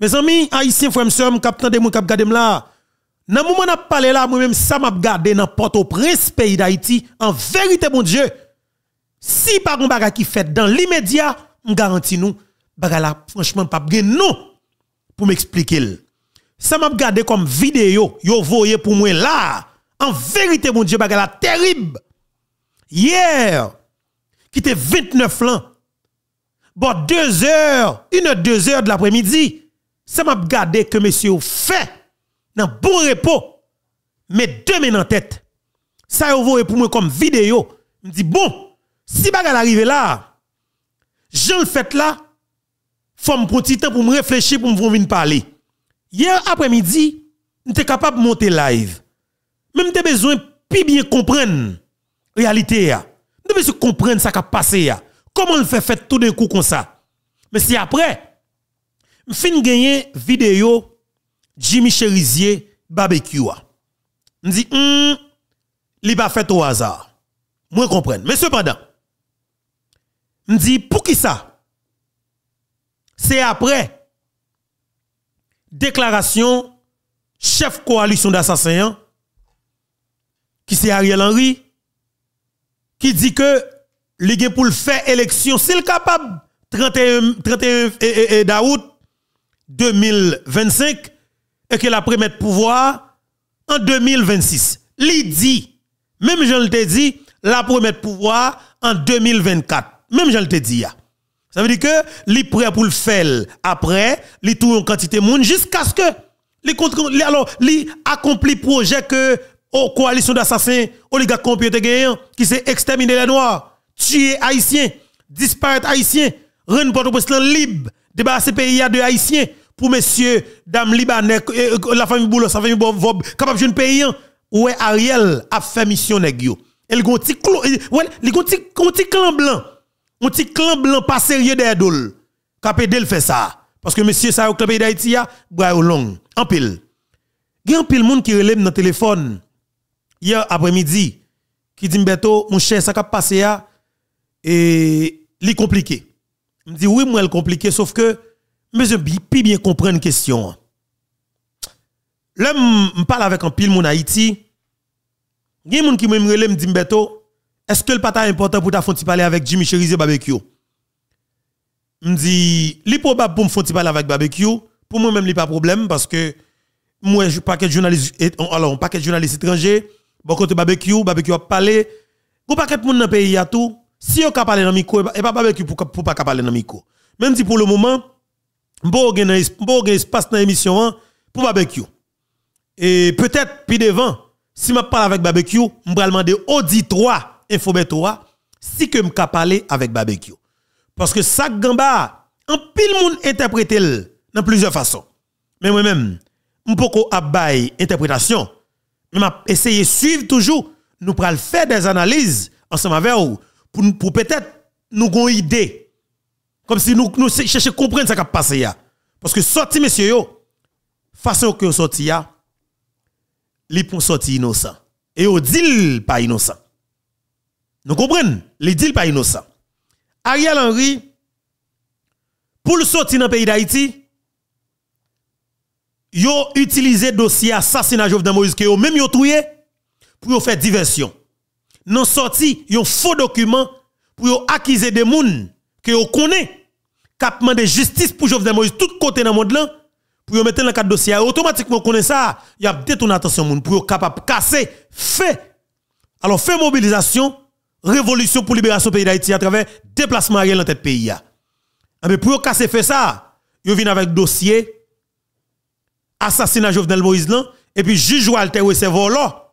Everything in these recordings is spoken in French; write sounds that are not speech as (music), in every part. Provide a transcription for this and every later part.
Mes amis, haïtiens, frères, sœurs, capitaine de mon cap gade là. Dans le moment où on parlé là, moi-même, ça m'a gardé dans Port-au-Prince, pays d'Haïti. En vérité, mon Dieu, si par un bagage qui fait dans l'immédiat, on garantit nous, là, franchement, pas bien non pour m'expliquer. Ça m'a gardé comme vidéo, yo voyez pour moi là. En vérité, mon Dieu, bagage là, terrible. Hier, qui était 29 ans, bon, 2 heures, une deux heures de l'après-midi, ça m'a gardé que monsieur fait dans bon repos, mais deux mains en tête. Ça vous voyez pour moi comme vidéo. Me dis, bon, si bagal arrive là, je le fait là, faut me prendre temps pour me réfléchir, pour me parler. Hier après-midi, j'étais capable de monter live. Même t'ai besoin de bien comprendre la réalité. Nous besoin comprendre ce qui a passé. Comment le fait fait tout d'un coup comme ça. Mais si après, fin gagner vidéo Jimmy Cherizier barbecue. Je dis, hum, il pas fait au hasard. Moi, comprendre. Mais cependant, je dis, pour qui ça? C'est après déclaration chef coalition d'assassins qui c'est Ariel Henry qui dit que les pour le faire élection s'il capable 31 31 d'août 2025 et que la de pouvoir en 2026. Li dit, même je le dit, la de pouvoir en 2024. Même je le dit. Ça veut dire que li prêt pour le faire après, li tout en quantité monde jusqu'à ce que li alors li accompli projet que aux coalition d'assassins oligarques computer gagnant qui c'est exterminer les noirs, tuer haïtiens, disparaître haïtiens, rendre Port-au-Prince libre, débarrasser pays de haïtiens pour messieurs, dames libanais, la famille Boulos, la famille Bob, capable de pays, où Ariel a fait mission nèg yo. Elle gon ti ouais, li clan blanc. Un petit clan blanc pas sérieux derrière dol. Capé del fait ça parce que monsieur ça au pays d'Haïti a bra long en pile. Un pile monde qui relève dans téléphone hier après-midi qui dit mon cher ça a passé a et li compliqué. Me dit oui moi elle compliqué sauf que je puis bien comprendre une question. Là, je parle avec un pile mon Haïti. Il y a des gens qui me relève me Beto, est-ce que le pas important pour ta fonti parler avec Jimmy Cherizier barbecue? Me dit, li probable pour me fonti parler avec barbecue, pour moi même li pas problème parce que moi je paquet journaliste alors un paquet journaliste étranger, bon côté barbecue, barbecue a parlé, bon paquet monde dans pays a tout, si on ka parler dans micro et pas barbecue pour pas parler dans micro. Même si pour le moment bon gen espace dans l'émission hein, pour barbecue. Et peut-être puis devant, si je parle avec barbecue, je vais demander auditoire infobeto si que je parler avec barbecue. Parce que ça gamba, en pile monde interpréter dans plusieurs façons. Mais moi-même, je peux pas interprétation. Mais je essayer de suivre toujours. Nous le faire des analyses ensemble avec vous pour, peut-être nous avoir une idée comme si nous, nous à comprendre ce qui a passé. Parce que sorti, monsieur, yo, façon que sorti, li pour sortir innocent. Et au dit pas innocent. Nous comprenons? Les dit pas innocent. Ariel Henry, pour le sortir dans le pays d'Haïti, yo utilisé dossier assassinat Jovenel Moïse que même yo touye pour faire diversion. Non sorti un faux document pour accuser des gens que vous connaissez cap de justice pour Jovenel Moïse tout côté dans le monde là pour mettre dans le cadre dossier. Automatiquement connaît ça il y a détourné attention moun pour capable casser fait. Alors fait mobilisation révolution pour libération pays d'Haïti à travers déplacement Ariel dans tête pays mais ah, pour casser fait ça yo vient avec dossier assassinat Jovenel Moïse là et puis juge Walter Recevor là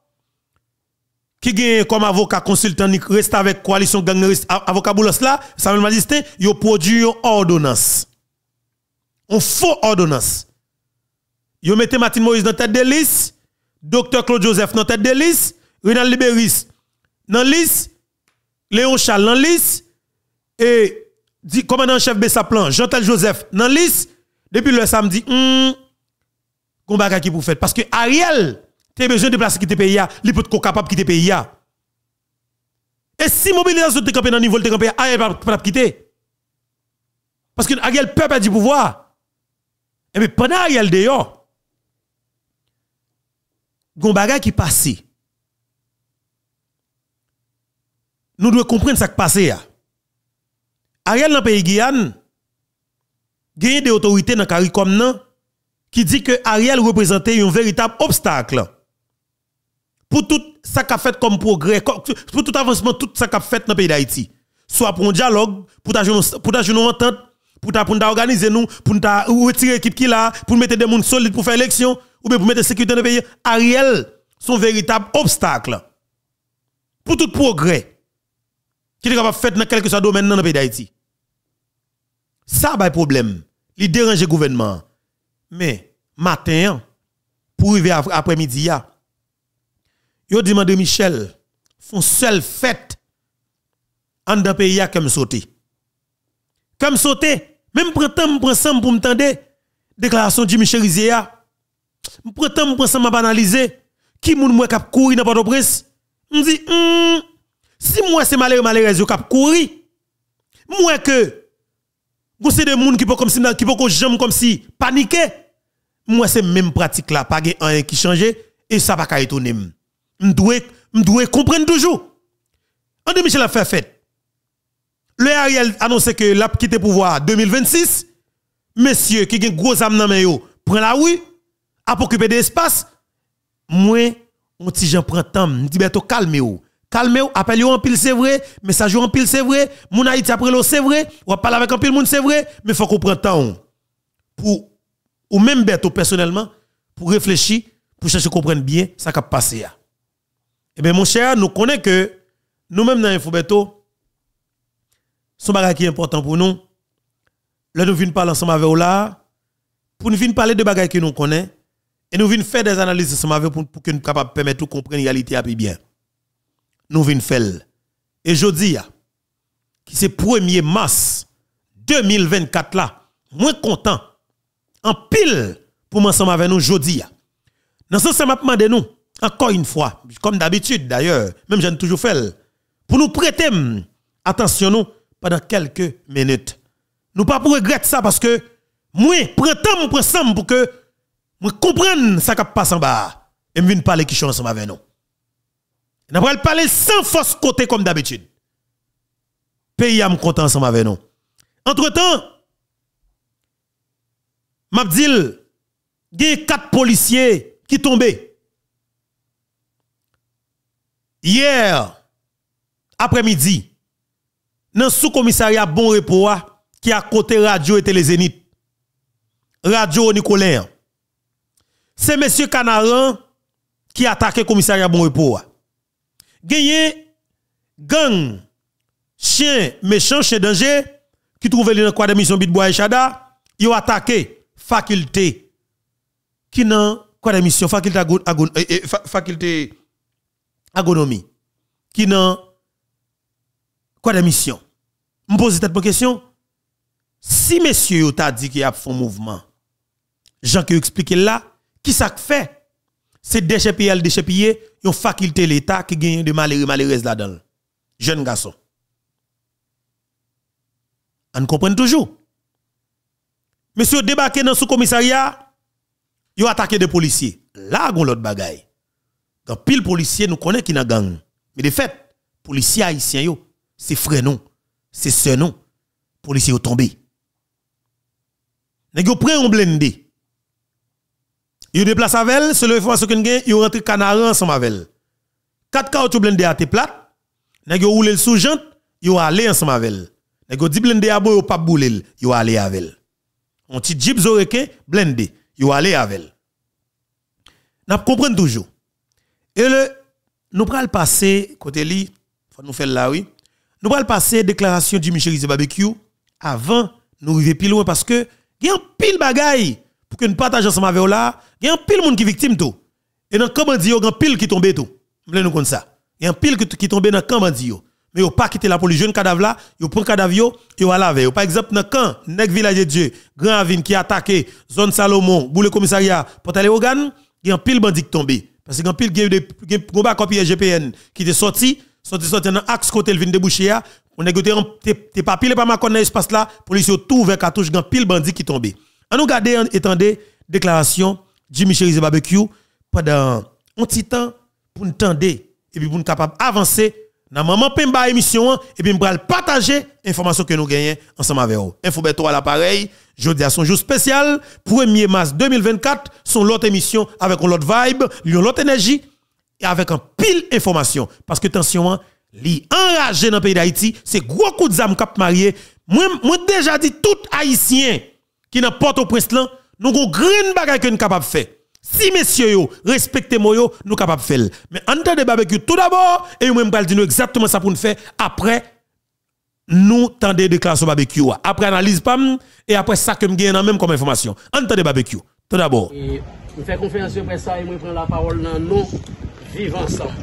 qui gagne comme avocat consultant reste avec coalition gang avocat Boulos là Samuel Magistrat yo produit une ordonnance. Un faux ordonnance. Yo mettez Martin Moïse dans tête de liste docteur Claude Joseph dans tête de liste Renal Liberis dans liste Léon Charles dans liste et dit commandant chef Bessaplan Jean-Tel Joseph dans liste. Depuis le samedi hum combat qui pour faire. Parce que Ariel tu besoin de placer quitter pays, il peut être capable de quitter pays. Et si mobilisation te campé dans le niveau de camper, Ariel pas pas quitter. Parce que Ariel peut perdre du pouvoir. Et bien, pendant Ariel dehors, gon bagay qui passe. Nous devons comprendre ce qui passe. Ariel dans le pays Guyane, gagne des autorités dans CARICOM nan, qui dit que Ariel représentait un véritable obstacle pour tout ça qu'a fait comme progrès, pour tout avancement, tout ça qu'a fait dans le pays d'Haïti. Soit pour un dialogue, pour ta pour une entente, pour ta pour organiser nous, pour retirer l'équipe qui là, pour mettre des gens solides pour faire élection, ou bien pour mettre sécurité dans le pays. Ariel, son véritable obstacle pour tout progrès qui est capable de faire dans quelque soit domaine dans le pays d'Haïti. Ça, c'est problème. Il dérange le gouvernement. Mais, matin, pour arriver après-midi, yo demandé Michel, font seule fête en dans pays comme sauter. Comme sauter, même prend temps prend ça pour m'entendre déclaration de Michel Rizia. Prend temps prend ça m'a qui moun moi k'ap courir dans Port-au-Prince? Me dit hmm, si moi c'est malheureux malheureux yo k'ap courir, moi que vous c'est des moun qui peut comme si qui jamais comme si paniquer. Moi c'est même pratique là, pas rien qui changer et ça pas étonner m'doue comprendre toujours. André Michel a fait fête. Le Ariel annonce que l'a quitté pouvoir 2026. Messieurs qui ont gros âme yo, prend la rue, a occuper des espaces. Moi, on petit Jean prend temps, dit bientôt calmez-vous. Calmez-vous, appelez en pile c'est vrai, message en pile c'est vrai, mon Haïti après l'eau c'est vrai, ou parler avec un pile monde c'est vrai, mais faut qu'on prenne temps pour ou même bientôt personnellement pour réfléchir, pour chercher comprendre bien ça qui a passé. Eh bien, mon cher, nous connaissons que nous-mêmes dans Infobeto, son bagage qui est important pour nous. Là, nous venons parler ensemble avec vous là, pour nous venir parler de bagages que nous connaissons, et nous venons faire des analyses ensemble avec pour, pour que nous capables permettre de comprendre la réalité à bien. Nous venons faire. Et je dis, qui c'est 1er mars 2024 là, moins content, en pile pour m'ensemble avec nous, je dis. Dans ce sens, je nous, encore une fois, comme d'habitude d'ailleurs, même j'ai toujours fait, pour nous prêter attention nous pendant quelques minutes. Nous pas pour regretter ça parce que moi, prêtons pour que moi comprenne ça qui passe en bas et me parler qui ensemble avec nous. Nous allons parler sans force côté comme d'habitude. Pays à me content ensemble avec nous. Entre-temps, Mabdil, il y a quatre policiers qui tombaient hier après-midi, dans le sous-commissariat Bon Repos, qui a côté radio et télé radio Nicolien, c'est monsieur Canaran qui a attaqué le commissariat Bon Repos. Gagné gang, chien méchant, chien danger, qui trouvait dans le de mission Bitbois et Chada, ils ont attaqué faculté qui dans quoi de mission faculté eh, eh, faculté agronomie qui n'a quoi de mission? Me pose cette question. Si monsieur t'a dit qu'il y a un mouvement Jean qui explique là qui ça fait? C'est déchets PL déchets une faculté l'état qui gagne de malheureux malheureuses là-dedans. Jeune garçon. On comprend toujours. Monsieur débarqué dans ce commissariat a attaqué des policiers. Là on l'autre bagaille quand pile policier nous connaît qui n'a gang. Mais de fait, policiers haïtiens c'est frère non, c'est sœur non. Policiers ont tombé. Nèg yo prend un blindé. Yo déplace avec c'est le information que gagne, yo rentre canaran ensemble avec elle. Quatre caoutchouc blindé à te plate. Nèg yo roule sous jante, yo aller ensemble avec elle. Nèg yo dit blindé à boy yo pas boule, yo aller avec elle. On petit jeep zoreke blindé, yo aller avec elle. N'a comprendre toujours. Et le, nous prenons passer, côté li, faut nous faire là, oui. Nous prenons passer déclaration du Michel Barbecue avant nous arriver plus loin parce que il y a un pile bagaille pour que nous partagions ensemble avec là, il y a un pile monde qui victime tout. Et dans le il y a un pile qui tombe tout. Vous nous comme ça. Il y a un pile qui tombe dans le camp mais yo pas quitter la police jeune cadavre là yo prend cadavre yo yo va laver par exemple dans camp nèg village de Dieu grand avine qui attaqué zone Salomon boule commissariat pour aller au il y a un pile bandit qui tombé parce que pile il y a des copier GPN qui est sorti, sorti sorti dans axe côté le vin débouché on a goûté t'es pas pile pas ma connaît espace là. Police tout ouvert cartouche gan pile bandit qui tombé On nous garder étendez déclaration Jimmy Cherise Barbecue pendant un petit temps pour nous tendre et puis pour nous capable avancer dans maman Pemba émission et puis nous partager information que nous gagnons ensemble avec vous. Info à l'appareil, jeudi à son jour spécial, 1er mars 2024, son l'autre émission avec une autre vibe, une autre énergie et avec un pile information parce que attention li enragé dans le pays d'Haïti, c'est gros coup de zam cap marié. Moi moi déjà dit tout haïtien qui n'a pas au prince là, nous avons green bagay que nous capable faire. Si messieurs respectez moi yo, nous capable faire. Mais entendez barbecue tout d'abord et nous même dire exactement ça pour nous faire après nous tendez déclaration barbecue après analyse pam et après ça que gagne même comme information. Entendez barbecue tout d'abord. Je fais confiance sur ça et je prends la parole dans nous vivre ensemble.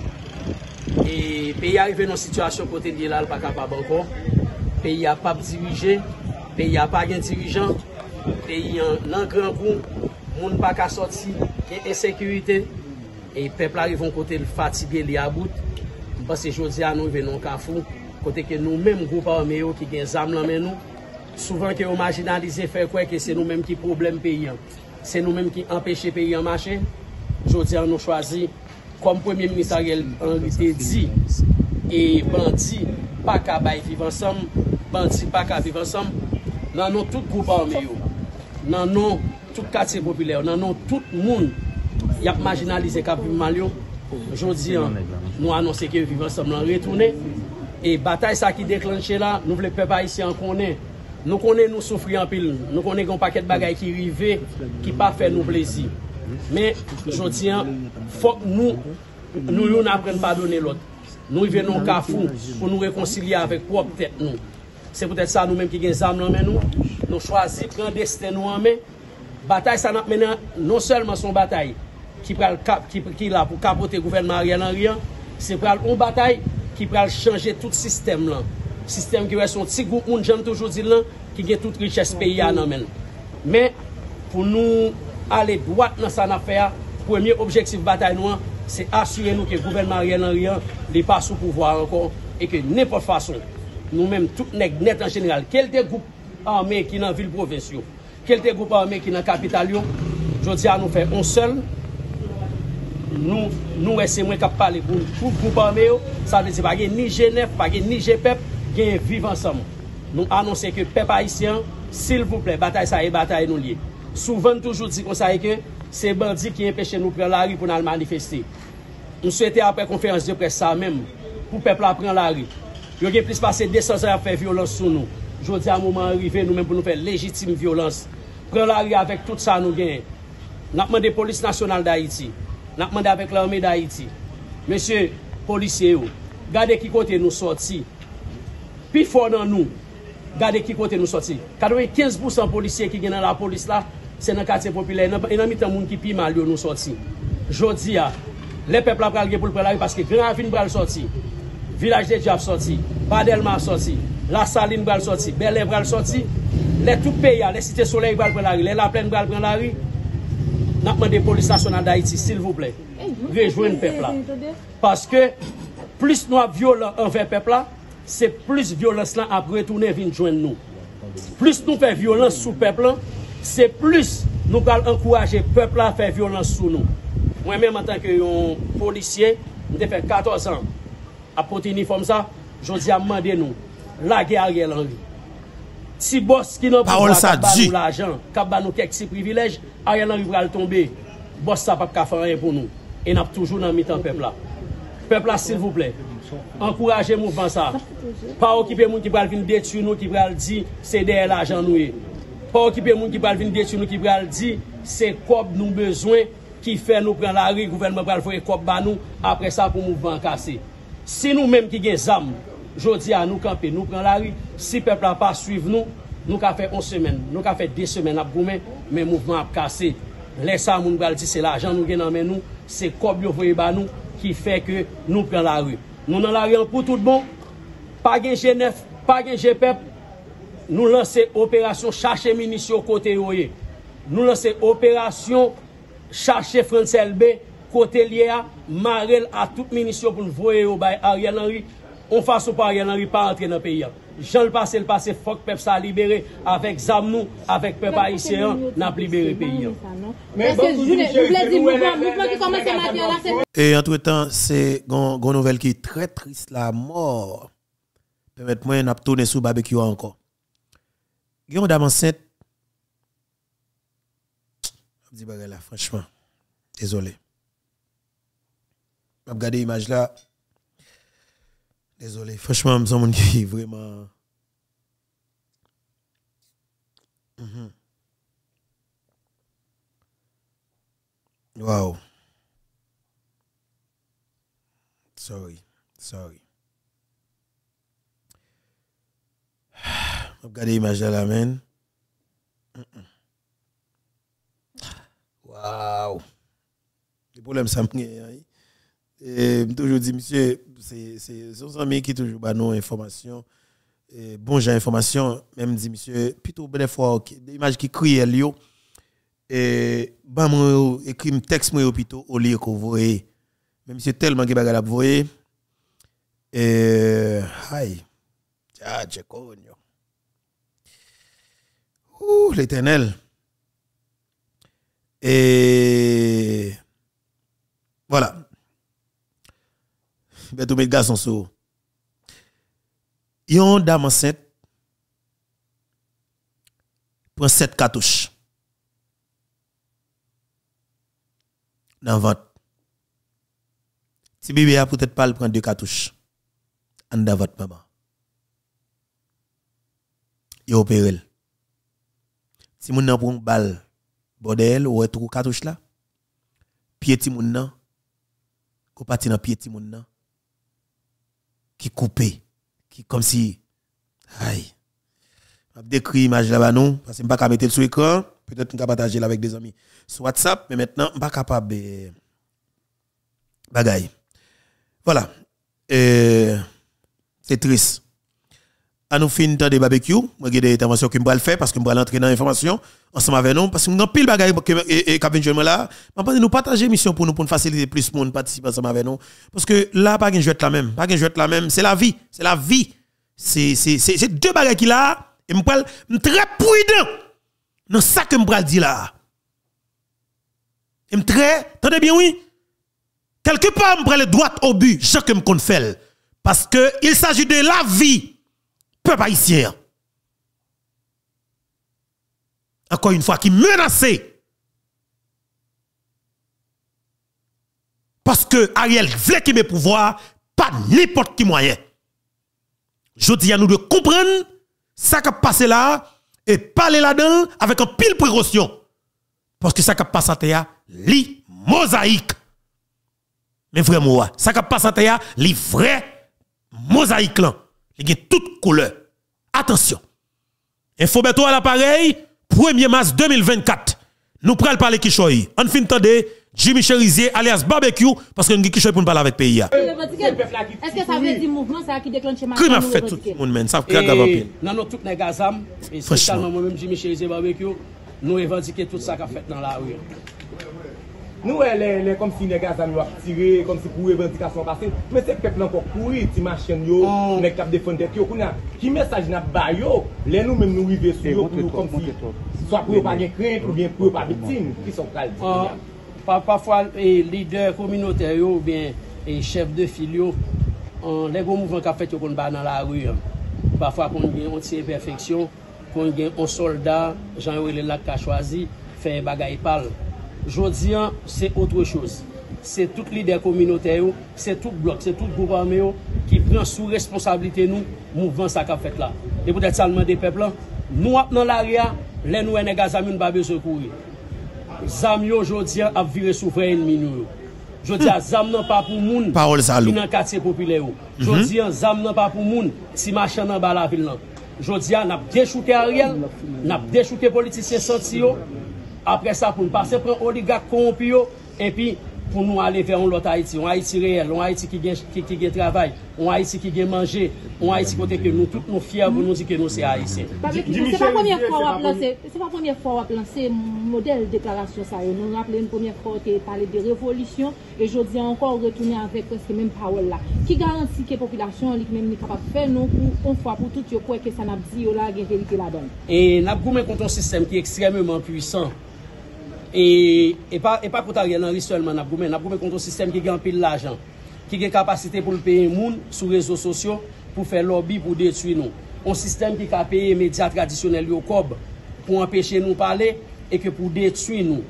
Et pays arrivé dans une situation côté de là, pas capable encore. Pays a pas dirigé, pays a pas de dirigeant, pays en grand coup, monde pas qu'à sortir, qui insécurité et peuple arrive côté fatigué, li à bout. Parce que aujourd'hui nous venons kote ke nou menm goupa ame yo ki gen zam lan men nou, souvan ke yo majinalize fè kwe ke se nou menm ki problem peyi an, se nou menm ki empèche peyi an mache, jodi an nou chwazi, kom premier minister gel an li te di, e bandi pa ka bay vivansam, bandi pa ka vivansam, nan nou tout goupa ame yo, nan nou tout kate popilè, nan nou tout moun, yap majinalize kap viv mal yo, jodi an nou anonsè ke vivansam lan retounè, E batay sa ki deklanche la, nou vle pe pa isi an konen. Nou konen nou soufri an pil, nou konen kon paket bagay ki rive, ki pa fe nou plezi. Men, jodi an, fok nou, nou yon apren padone lot. Nou yon venon ka fou pou nou rekoncilia avek pou ap tèt nou. Se pou tèt sa nou menm ki gen zam nan men nou, nou chwazi pren desten nou an men. Batay sa nan menan, non selman son batay ki, kap, ki, ki la pou kapote gouvernement riyan an riyan, se pral on batay ki pral chanje tout sistem lan. Sistem ki wè son ti gou un jan toujou di lan, ki gen tout riches peyi an nan men. Men, pou nou ale dwat nan san afer, premye objektif batay nou an, se asyre nou ke gouvernement riyan an riyan, li pa sou pouvoar ankon, e ke nepot fason, nou menm tout nek net an general, kelte goup arme ki nan vil provensyon, kelte goup arme ki nan kapital yo, jodi an nou fè on sel, nou, nou ese mwen kap pale pou pou goupan me yo, sa de se bagye ni Genève, bagye ni G-PEP, genye vive ansam. Nou anonsen ke pep haisyen, sil vouple, batay sa e batay nou liye. Souven toujou di kon sa e ke, se bandi ki empèche nou pren la ri pou nan manifesti. Nou souwete apre konferans de pres sa mèm, pou pep la pren la ri. Yo gen plis pase 200 an fè violans sou nou. Jodi an mouman rive nou men pou nou fè legitime violans. Pren la ri avèk tout sa nou gen. Napman de polis nasyonal da Haiti. Nak mande apèk la ome da iti. Mèche, polisye yo, gade ki kote nou soti. Pi fò nan nou, gade ki kote nou soti. Kadwe 15% polisye ki gen nan la polis la, se nan kate popile, enan e mitan moun ki pi mal yo nou soti. Jodi ya, le pepl ap pral ge pou l prelari, paske Gran Avin pral soti, Vilaj de Diaf soti, Padelma soti, La Saline pral soti, Belè pral soti, le tout peya, le Site Soleil pral prelari, le La Plaine pral prelari, N'a demandé police nationale d'Haïti s'il vous plaît. Rejoignez le peuple là. Parce que plus nous sommes violents envers le peuple là, c'est plus violence là à retourner venir joindre nous. Plus nous faisons violence sous le peuple là, c'est plus nous allons encourager le peuple à faire violence sur nous. Moi-même, en tant que policier, j'ai fait 14 ans à porter uniforme ça, je dis à demander nous, la guerre Ariel Henry. Si bos ki nan pou kap ba nou l'ajan, kap ba nou kek si privilej, a yon nan yu pral tombe, bos sa pap ka fanyen pou nou. E nap toujou nan mitan pepla. Pepla, sil vouple, ankouraje mouvman sa. Pa okipe moun ki pral vin detu nou ki pral di, se deye l'ajan nou e. Pa okipe moun ki pral vin detu nou ki pral di, se kop nou bezwen ki fe nou pran la ri, gouvernement pral fwe kop ba nou, apre sa pou mouvman kase. Si nou menm ki gen zam, jodi a nou kampe, nou pran la ri, si pepl a pa suiv nou, nou ka fe 11 semen, nou ka fe 2 semen ap goumen, men mouvman ap kase. Lesa moun bal di se la jan nou gen nan men nou, se kob yo voye ba nou, ki fe ke nou pran la ri. Nou nan la ri an pou tout bon, pa gen G9, pa gen G-PEP, nou lanse operasyon chache minisyon kote yoye. Nou lanse operasyon chache Frans LB, kote liye a, marel a tout minisyon pou nou voye yo bay Ariel Henry, On fasse pas Ariel Henry pas entrer dans le pays. Jan le pase, le pase, fok pep sa libere avèk zam nou, avèk pep haisyen, nap libere peyi an. Et entre-temps, c'est une nouvelle qui est très triste, la mort. Permettez-moi de tourner sur barbecue encore. Il y a une dame enceinte. Je dis là, franchement. Désolé. Je regarde l'image là. Désolé. Franchement, je suis qui vraiment. Mm Wow. Sorry. Sorry. Regardez l'image de la main. Wow. Le problème, ça me et toujours dit, monsieur, c'est son ami qui toujours bah nos informations. bon, j'ai information, même dit, monsieur, plutôt bonne fois, l'image qui crie, Elio. Et, bah, moi, écrit un texte, moi, plutôt, au lieu que vous voyez. Même si tellement que bagarre, vous voyez. Et, aïe. Ah, j'ai connu. L'éternel. Et voilà. Tout mes garçons sous. Yon dame enceinte prend 7 cartouches. Dans votre. Si bébé a peut-être pas le prendre deux cartouches. En dans votre maman. Il opéré. Si moun nan prend balle bordel ou trou cartouche là? Pied ti moun nan. Pati nan pied. Qui coupé. Qui comme si aïe. Je décrit l'image là-bas non? Parce que je ne pas mettre sur l'écran, peut-être que partager avec des amis sur WhatsApp, mais maintenant je ne pas capable de bagaille. Voilà. c'est triste à nous fin de barbecue, moi j'ai des interventions que je vais faire parce que je vais entrer dans l'information ensemble avec nous parce que nous pile bagaille que et Captain Joël là, je nous partager mission pour nous pour nous faciliter plus de monde participer ensemble avec nous parce que là pas une jouet la même, pas une jouet la même, c'est la vie, c'est la vie. C'est deux bagages qui là et me parle très prudent dans ça que me dire là. Et très, attendez bien oui. Quelque part me le droit au but, chaque que compte parce que il s'agit de la vie peuple haïtien. Encore une fois, qui menacé. Parce que Ariel voulait qu'il ait pouvoir, pas n'importe qui moyen. Je dis à nous de comprendre ça qui a passé là et parler là-dedans avec un pile précaution. Parce que ça qui a passé là, li mosaïque. Mais vraiment, ça qui a passé là, li vrai mosaïque là il y a toute couleur. Attention. Info beto à l'appareil, 1er mars 2024. Nous prenons parler Kishoy. En fin de Jimmy Cherizier alias Barbecue parce que nous Kishoy pour nous parler avec pays. Est-ce que ça veut dire mouvement ça qui déclenche ma Crime a fait tout le monde, ça Dans nos toutes les gazam, et spécialement moi-même Jimmy Cherizier Barbecue, nous revendiquons tout ça qu'a fait dans la rue. Nou eh, e le, le kom si nega zan yo ap tire, kom si pou revendikasyon pase, mwen se pep nan kon kouri, ti machen yo, mm. nek kap defendet yo, kou nan, ki mesaj nan bay yo, le nou men nou rive sou eh, yo, pou nou kom si, swa pou yo pa gen krenk, ou gen pou yo pa bitin, ki son kal di. Uh, pa, Pafwa, eh, lider kominote yo, ou bien, eh, chef de fil yo, an goun mouvan ka fet yo kon ba nan la ru, pafwa kon gen yon ti imperfeksyon, kon gen yon soldat, jan yo ele lak ka chwazi, fe bagay pal. jodi an, se otre chose. Se tout lider kominote yo, se tout blok, se tout gouverme yo, ki pren sou responsabilite nou, mouvan sa kap fet la. E pou det salman de pepla, nou ap nan l'aria, le nou ene ga zamin babye sekouri. Zam yo jodi an ap vire sou vre enmi nou yo. Jodi an, zam nan pa pou moun ki nan katse popile yo. Jodi an, zam nan pa pou moun si machan nan bala vil nan. Jodi an, nap dechouke a riel, nap dechouke politisyen santi yo, Apre sa pou nou pase pre oligak korompi yo, epi pou nou ale ver an lot Haiti. An Haiti reel, an Haiti ki gen, ki, ki gen travay, an Haiti ki gen manje, an Haiti kote ke nou tout nou fia pou nou di ke nou se Haitien. Se pa premier fwa wap lanse model deklarasyon sa yo. Nou rappele yon premier fwa te pale de revolisyon e jodi ankon retounen avek preske menm pawol la. Ki garanti ke populasyon li ki menm ni kapap fe nou pou on fwa pou tout yo kwe ke sa nabdi yo la gen verite la don. E nabgou men konton sistem ki ekstrememan pwisan E, e pa, e pa kouta Ariel Henry selman nap goumen, nap goumen konton sistem ki gen pil l'ajan, ki gen kapasite pou l'peye moun sou rezo sosyo pou fè lobby pou detui nou. On sistem ki ka peye media tradisyonel yo kob pou empèche nou pale e ke pou detui nou.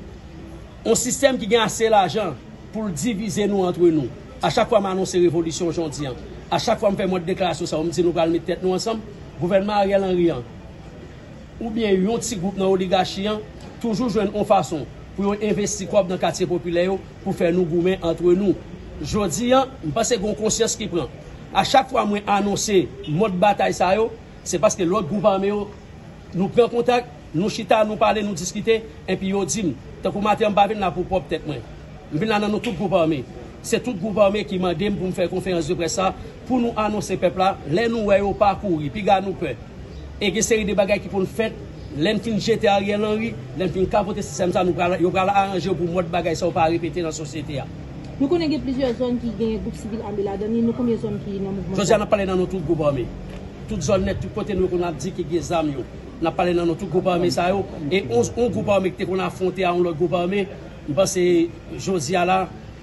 On sistem ki gen ase l'ajan pou l'divize nou antre nou. A chak fwa m anonsi revolisyon jondian, a chak fwa m fè mwen deklarasyon sa, ou m di nou pral met tèt nou ansam, gouvernement Ariel Henry an. Ou bien yon ti goup nan oligachian, toujou jwen an fason pou yon investi kop nan katye popile yo pou fè nou goumen antre nou. Jodi an, mpase goun konsyans ki pran. A chak fwa mwen anonsi mod batay sa yo, se paske lot gouvanme yo nou pren kontak, nou chita, nou pale, nou diskite, epi yo dim, te kou mater mba vin nan pou pop tet mwen. Vin nan nan nou tout gouvanme. Se tout gouverme ki mande m pou m fè konferans de presa pou nou anons se pepla, lè nou wè yo pa kouri, pi ga nou pe. E ge seri de bagay ki pou nou fèt lèm fin jete a rye lan ri, lem kapote sistem sa, pral, yo pral aranje pou mwot bagay sa ou pa repete nan sosyete ya. Nou konen gen plizye zon ki gen goup sivil ambe la dani, nou konye zon ki nan mouvman? Josya nan pale nan nou tout goup ame. Tout zon net, tout kote nou kon ap di ki gen zam yo. Nan pale nan nou tout goup ame sa yo. E on, on goup ame ki te kon afronte a on lot goup ame, mwen se Josya la,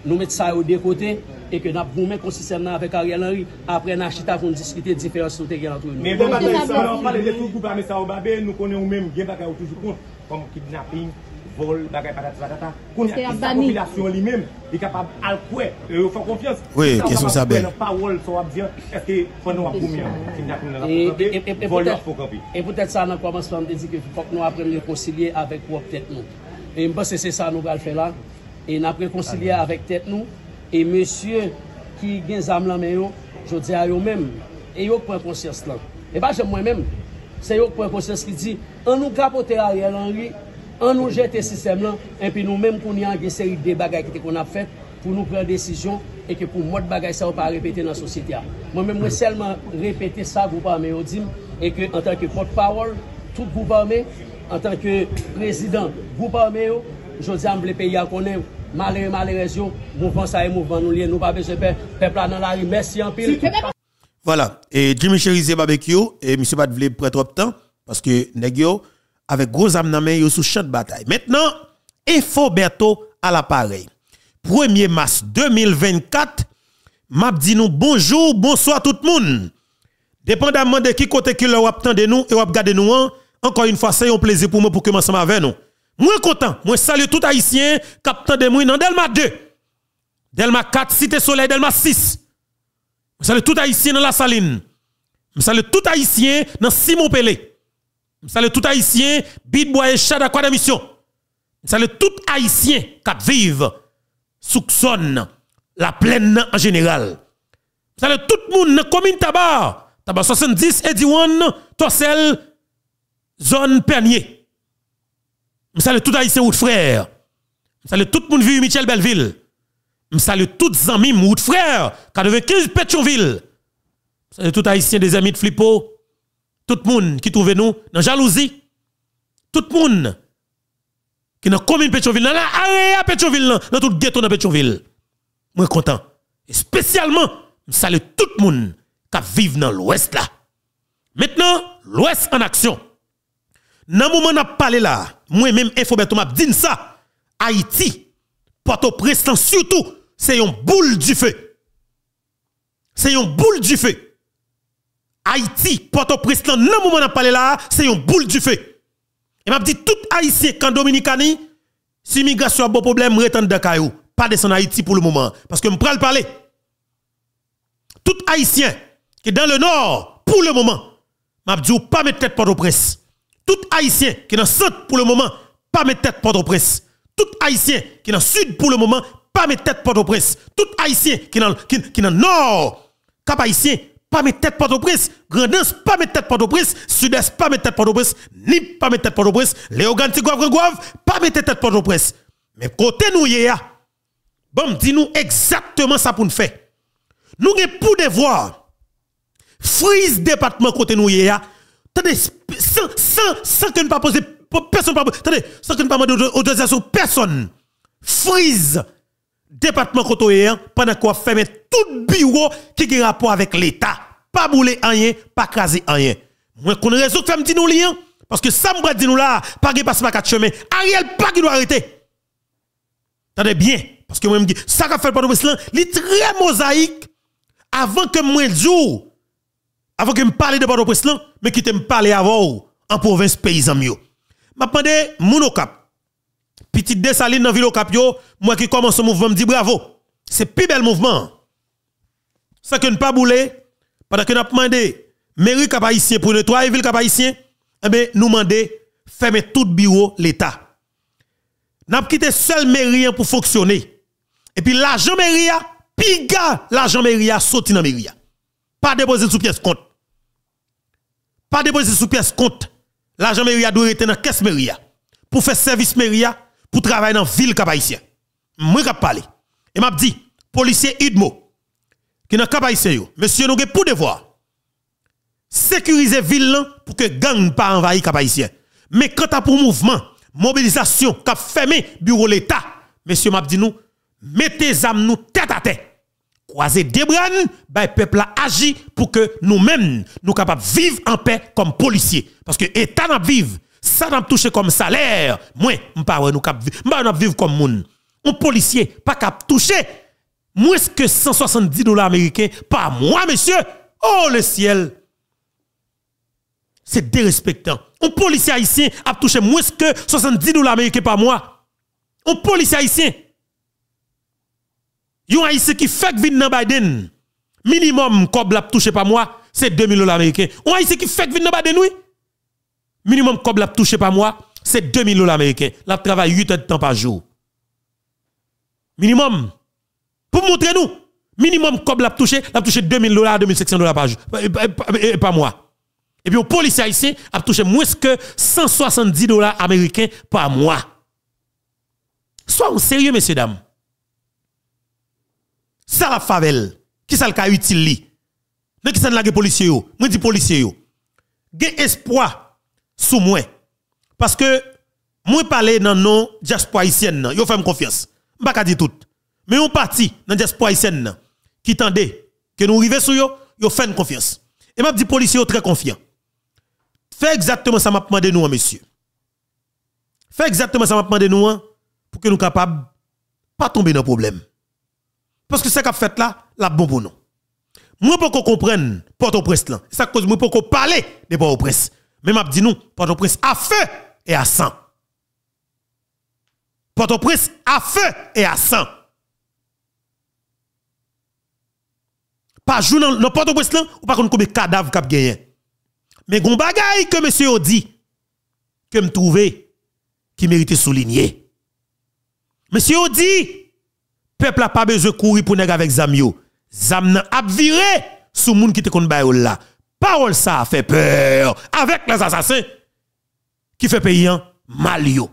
nou met sa yo de kote, e ke nap goumen konsistem nan avek Ariel Henry apre nan chita kon diskite diferans sote gen an tou nou. Men bon sa, nan pale de tout goupa me sa ou babe, nou konen ou men gen bagay ou toujou kont, kom kidnapping, vol, bagay patati patata, konen ki sa popilasyon li men, di kapab al kwe, ou fa konfians. Oui, kesou sa ben. Pa wol sa wap diyan, eske fwa nou ap goumen, kidnapping nan ap kampi, vol nan ap kampi. E pwetet sa nan koman se fam de di ke fok nou apre rekonciliye avek wap tet nou. E mba se se sa nou gal fe la, e nan apre rekonciliye avek tet nou, E monsye ki gen zam lan men yo, jodi a yo men, e yo pren konsyans lan. E ba jen mwen men, se yo pren konsyans ki di, an nou kapote a rè lan an nou jete sistem lan, en pi nou men kon yon gen seri de bagay ki te kon ap fet, pou nou pren desisyon, e ke pou mod bagay sa ou pa repete nan sosyete a. Mwen men mwen selman repete sa goupa men yo dim, e ke an tanke potpawol, tout goupa me, an tanke prezident goupa me yo, jodi a mble peyi a konen yo. Malere, malere yo, mouvment sa e mouvment nou liye, nou pa beje pe, pepla nan la ri, mersi an pil. Voilà, et Jimmy Cherise barbecue, et monsieur pas de prendre trop de temps, parce que nèg avec gros âme nan yo sous champ de bataille. Maintenant, Info Berto à l'appareil. 1er mars 2024, m'a dit nous bonjour, bonsoir tout le monde. Dépendamment de qui côté que l'on de nous et wap gade nous, encore une fois, c'est un plaisir pour moi pour commencer avec nous. Moi content, moi salue tout haïtien capitaine de moi dans Delma 2. Delma 4, Cité Soleil, Delma 6. Je salue tout haïtien dans la saline. Je salue tout haïtien dans Simon Pelé. Je salue tout haïtien Bid Bois et Chada quoi mission? Je salue tout haïtien qui vivent sous la plaine en général. Je salue tout le monde dans commune Tabar, Tabar 70 Ediwan, Torsel zone Pernier. Je salue tout haïtien ou frère. Je salue tout le monde vu Michel Belleville. Je salue les amis ou frère 95 Pétionville. Je salue tout haïtien des amis de Flippo. Tout le monde qui trouve nous dans jalousie. Tout le monde qui dans commune Pétionville, dans l'area Pétionville, dans tout le ghetto de Pétionville. Moi content. Et spécialement, je salue tout le monde qui vit dans l'ouest là. Maintenant, l'ouest en action. Dans le moment où parlé là, moi-même, Infoberto m'a dit ça. Haïti, Port-au-Prince, surtout, c'est une boule du feu. C'est une boule du feu. Haïti, Port-au-Prince, dans le moment où on a parlé là, c'est une boule du feu. Et m'a dit tout Haïtien, quand Dominicani, si migration a bon problème, retente de Caillou. Pas descendre Haïti pour le moment. Parce que je le parler. Tout Haïtien qui est dans le nord, pour le moment, m'a dit pas mettre tête Port-au-Prince. Tout haïtien qui est dans le centre pour le moment, pas mettre tête Port-au-Prince. Tout haïtien qui est dans le sud pour le moment, pas mettre tête Port-au-Prince. Tout haïtien qui est dans, qui, qui le nord, cap haïtien, pas mettre tête Port-au-Prince. Grandance, pas mettre tête Port-au-Prince. Sud-est, pas mettre tête Port-au-Prince. Ni pas mettre tête Port-au-Prince. Léogan Tigouave, pas mettre tête Port-au-Prince. Mais côté nous, y a, Bon, dis-nous exactement ça pour nous faire. Nous avons pour devoir freeze département côté nous. Attendez, sans, sans, sans que nous pas poser personne pas attendez, sans que nous pas demander autorisation personne. Freeze département côté pendant qu'on ferme tout bureau qui a rapport avec l'état. Pas bouler rien, pas craser rien. Moi qu'on raison que me nous lien parce que ça me dit là, pas de passe pas quatre chemins. Ariel pas qui doit arrêter. Attendez bien parce que moi me dis ça qu'a fait Port-au-Prince il très mosaïque avant que moi jour avant que me parler de Port-au-Prince mais qui me parler avant en province paysan mieux. M'a demandé mon cap. Petit Dessaline dans ville au cap yo, moi qui commence ce mouvement me dit bravo. C'est plus bel mouvement. Ça que ne pas bouler pendant que nous demandé mairie cap haïtien pour nettoyer ville cap haïtien, eh bien nous demander fermer tout bureau l'état. N'a quitté seul mairie pour fonctionner. Et puis l'argent mairie piga l'argent mairie sorti dans mairie. Pas déposer sous pièce compte. Pas déposer sous pièce compte. L'argent mairie doit être dans caisse mairie pour faire service mairie pour travailler dans ville cap haïtien. Moi cap parler. Et m'a dit policier Idmo qui dans cap haïtien monsieur nous pour devoir sécuriser ville pour que gang pas envahir cap haïtien. Mais quant à pour mouvement, mobilisation, cap fermé bureau l'État, monsieur m'a dit nous, mettez âmes nous tête à tête. Croisez des bras, bah, peuple a agi pour que nous-mêmes, nous capables vivre en paix comme policiers. Parce que l'État n'a vivre, ça n'a touché comme salaire. Moi, je pas nous cap vivre, vivre comme moun. Un policier, pas cap toucher moins que 170 dollars américains par mois, monsieur. Oh, le ciel c'est dérespectant. Un policier haïtien a touché moins que 70 dollars américains par mois. Un policier haïtien. Un haïtien qui fait que dans Biden, minimum comme l'a touché par mois, c'est 2000 dollars américains. Un haïtien qui fait que dans Biden, oui? Minimum comme l'a touché par mois, c'est 2000 dollars américains. L'a travaille 8 heures de temps par jour. Minimum. Pour montrer nous, minimum comme l'a touché, l'a touché 2000 dollars, 2500 dollars par jour, par mois. Et puis, le policier haïtien a touché moins que 170 dollars américains par mois. Soyons sérieux, messieurs, dames. Ça la favelle. Qui ça le cas utile Mais qui ça la policier yo? Moi dis policier yo. Gen espoir sous moi. Parce que moi parler dans non diaspora haïtienne, yo fait confiance. M'pa dire tout. Mais on parti dans diaspora haïtienne qui tendait que nous arrivions sur yo, yo fait confiance. Et m'a dit policier très confiant. Fais exactement ça m'a demandé nous, monsieur. Fais exactement ça m'a demandé nous pour que nous capables pas tomber dans problème. Parce que ce qu'a fait là, la bon pour nous. Moi pour qu'on comprenne Port-au-Prince là, ça cause moi pour qu'on parle de Port-au-Prince. Mais m'a dit nous, Port-au-Prince à feu et à sang. Port-au-Prince à feu et à sang. Pas journal dans Port-au-Prince ou pas qu'on combien cadavres cap gagné. Mais gon bagay que monsieur dit que me trouver qui mérite souligner. Monsieur dit peuple a pas besoin de courir pour nèg avec zamio. Zam nan ap viré sous moun qui te kon là. Parole ça fait peur avec les assassins qui fait payant mal yo.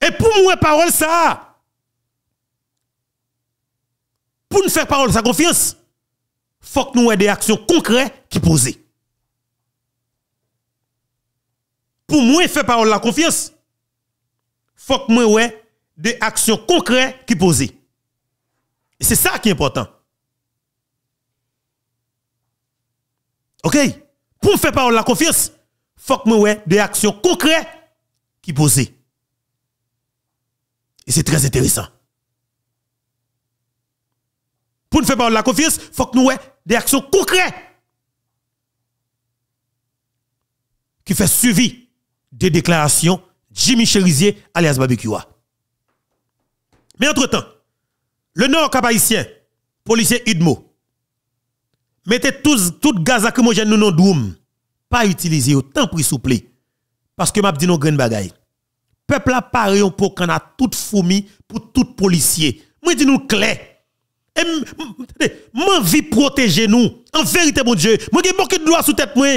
Et pour moi parole ça pour nous faire parole ça confiance, faut que nous ayons des actions concrètes qui posent. pour moi faire parole la confiance, faut que moi ouais des actions concrètes qui posent. C'est ça qui est important. OK? Pour faire parole la confiance, faut que moi des actions concrètes qui posent. Et c'est très intéressant. Pour nous faire parole la confiance, faut que nous ouais des actions concrètes qui fait suivi des déclarations Jimmy Cherizier alias Babikua. Mais entre-temps, le Nord cap policier Idmo, mettez tout gaz lacrymogène nous non doum, pas utiliser autant pour souple parce que m'a dit non grain bagay. Peuple a paré pour qu'on a toute fourmi pour tout policier. Moi dis nous clair. M'en vie protéger nous. En vérité mon Dieu, moi j'ai beaucoup de droits sous tête moi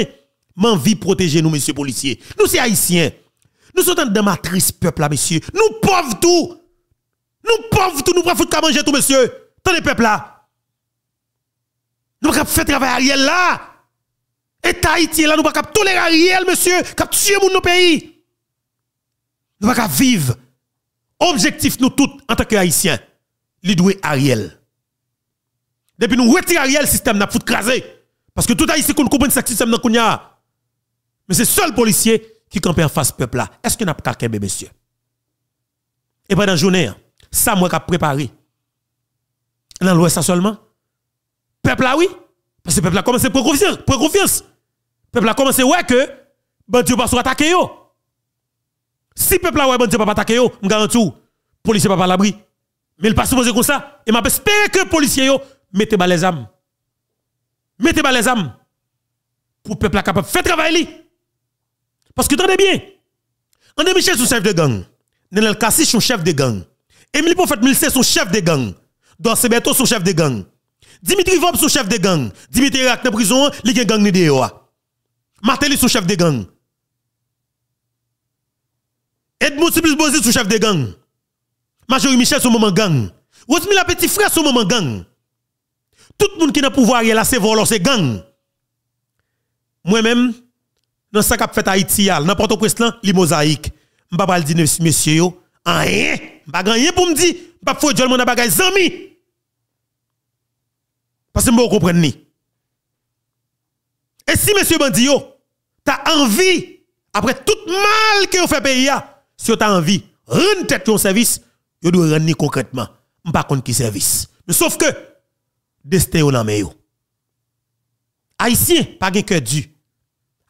m'envie protéger nous, messieurs policiers. Nous, c'est haïtiens. Nous sommes dans matrice peuple, là, messieurs. Nous pauvres tout. Nous pauvres, tout, nous prenons qu'à manger tout, monsieur. Tenez, peuple là. Nous pas faire travail Ariel là. État Haïti là, nous pas tolérer Ariel, monsieur, qui tuer nos pays. Nous pas vivre. Objectif, nous tous, en tant qu'Haïtiens, li doué Ariel. Depuis nous retirons Ariel, système n'a foutu craser. Parce que tout Haïtien qu'on comprend ce système dans Mais c'est seul policier qui campe en face peuple là. Est-ce que n'a pas qu'un monsieur? Et pendant la journée, hein, ça moi qui préparé. Dans l'ouest seulement. Peuple là oui. Parce que peuple a commencé à prendre confiance. Peuple a commencé ouais que bandit pas attaquer yo. Si peuple là ouais bandit pas attaquer yo, me garantis policier pas l'abri. Mais il pas supposé comme ça et m'a espéré que policier yo mettez bas les âmes. Mettez bas les âmes pour peuple là capable faire travail Parce que tenez bien. Michel son chef de gang. Nenel Kassi son chef de gang. Emile Prophète Milse son chef de gang. Dorse Beto son chef de gang. Dimitri Vob son chef de gang. Dimitri Rak dans prison, li gen gang ni de yo. Martelly son chef de gang. Edmond Sibus Bozi son chef de gang. Majorie Michel son moment gang. Rosmila petit frère son moment gang. Tout le monde qui n'a pouvoir là c'est volant c'est gang. Moi-même dans ça qu'a fait Haïti n'importe quoi là, li mosaïque. M'pa pas dire monsieur yo, rien, m'pa rien pour me dire, m'pa faut dire mon bagay zami. Parce que je comprends ni. Et si monsieur bandi yo, t'as envie après tout mal que vous fait pays si tu as envie rendre tête ton service, vous doit rendre concrètement. M'pa contre qui service. Mais sauf que destin yo nan yo. Haïtien pas gen cœur du.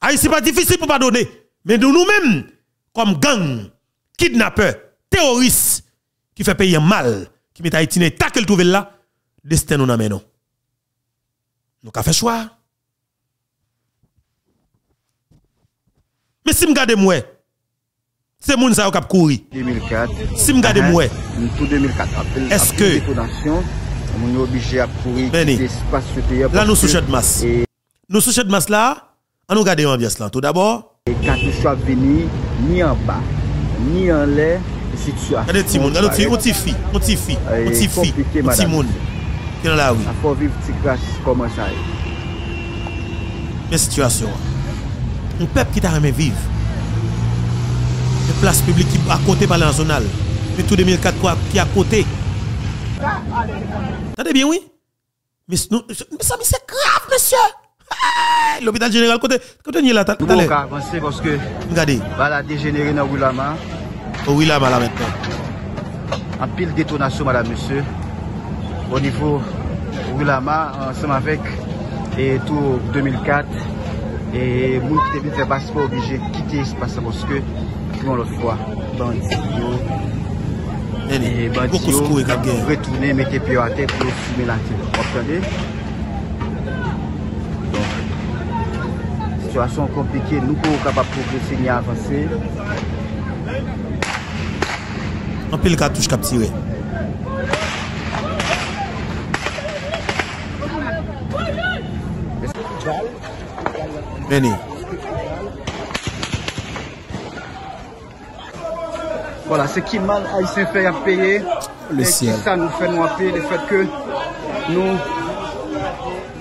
Haïtien pas difficile pour pas donner, mais nous nous-mêmes comme gang, kidnappeur, terroriste qui fait payer mal, qui met Haïti dans tacle trouver là, destin nous nan non. Nous avons fait choix. Mais si je regarde moi, c'est moun sa qui a couru. 2004. Si je regarde moi, tout 2004. est-ce que on est obligé à courir l'espace Là nous sous de masse. Nous sous de masse là, on nous regarde l'ambiance là. Tout d'abord, et quand tu sois venu ni en bas, ni en l'air, situasyon. Gade ti moun, gade ti, ou ti fi, ou ti fi, ou ti fi, ou ti moun. Kè nan la wè. A fò viv ti kras koman sa yè. Mè situasyon wè. Un pep ki ta remè viv. Mè plas publik ki akote pa lan zonal. Mè tou 2004 kwa ki akote. Gade bien wè. Mè sa mi se krav mè sè. L'hôpital general kote, kote nye la talè. Mwen ka avansè pwoske, mwen gade, bala degenere nan wou la man. Oh oui, là-bas, là, maintenant. En pile détonation, madame, monsieur. Au niveau Wilama, ensemble avec et tout 2004. Et moun qui te vite fait passeport obligé de quitter l'espace parce que non, l'autre fois, bandit et bandit retourner, mettre pied à terre pour fumer la tête. Vous comprenez? Donc, situation compliquée, nous pouvons capable progresser ni avancer. En pile cartouche cap tiré. Voilà, ce qui mal Haïtien fait à payer. Le ciel. ça nous fait nous payer le fait que nous,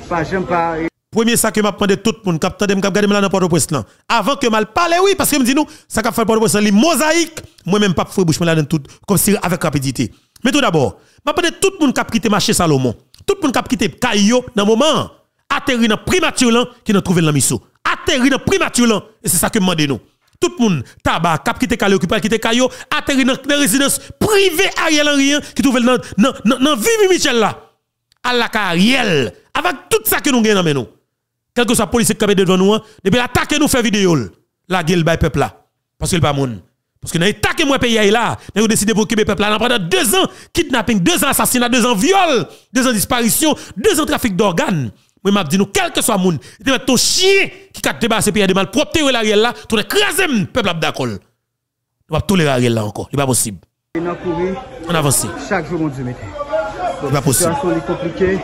pas jamais pas. Premier ça que m'a demandé tout le monde, de me là dans Port-au-Prince. Avant que mal parler oui parce que me dit nous ça qu'a fait Port-au-Prince mosaïque, moi même pas fouer bouche là dans tout comme si avec rapidité. Mais tout d'abord, m'a demandé tout le monde qui a quitté marché Salomon. Tout le monde qui a quitté Caillou dans moment atterri dans primature qui nous trouvé dans miso atterri dans primature et c'est ça que demande nous tout le monde tabac cap quitter Kayo occupé quitter Kayo atterri dans la résidence privée Ariel Henry hein, qui trouve dans dans dans Vivi Michel là à la Ariel avec tout ça que nous gagnons dans nous quel que soit la police qui est devant nous depuis l'attaque nous fait vidéo la gueule by peuple là parce qu'il pas monde parce que dans l'attaque moi pays là nous décidé pour occuper peuple là pendant deux ans kidnapping deux ans assassinat deux ans viol deux ans disparition deux ans trafic d'organes moi, m'a dit nous, quel que soit le monde, il ton chien qui a débarrassé pays de mal propre, tu l'arrière là, tu écrasé le peuple d'accord. Nous va tolérer l'arrière là encore. Ce n'est pas possible. On avance. Chaque jour, mon Dieu, mettez. Ce n'est pas possible. La situation est compliquée.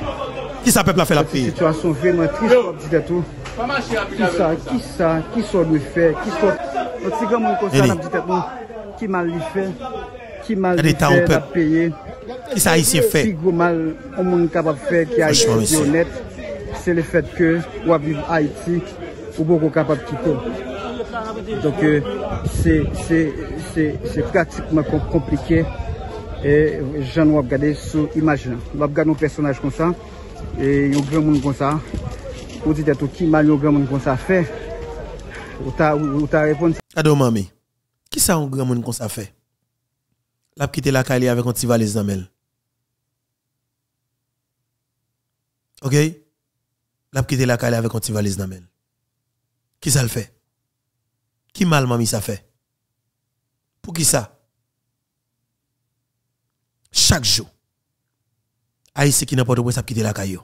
Qui ça peuple a fait la paix? situation vraiment triste, comme dit tout. Qui ça, qui ça, qui ça doit faire, qui ça? Notre petit gars, moi, comme ça, dit tout, qui mal lui fait. qui mal Regardez, t'as un fait, peuple. a payé. Qui ça haïtien Si fait gros mal, on monde capable de faire qui a été Franchement, monsieur. honnête, c'est le fait que ou à vivre Haïti ou beaucoup capable de quitter. Donc euh, c'est c'est c'est c'est pratiquement com- compliqué et j'en vais regarder sur image là. On va regarder un personnage comme ça et un grand monde comme ça. Ou dit tout qui mal un grand monde comme ça fait. Ou t'as ou t'as répondu Ado mami. Qui ça un grand monde qu'on ça fait? L'a quitté la un petit valise dans elle. OK? L'a quitté la Cali avec un petit valise dans elle. Qui ça le fait? Qui mal mami ça fait? Pour qui ça? Chaque jour Haïti qui n'importe où ça quitter la Cali.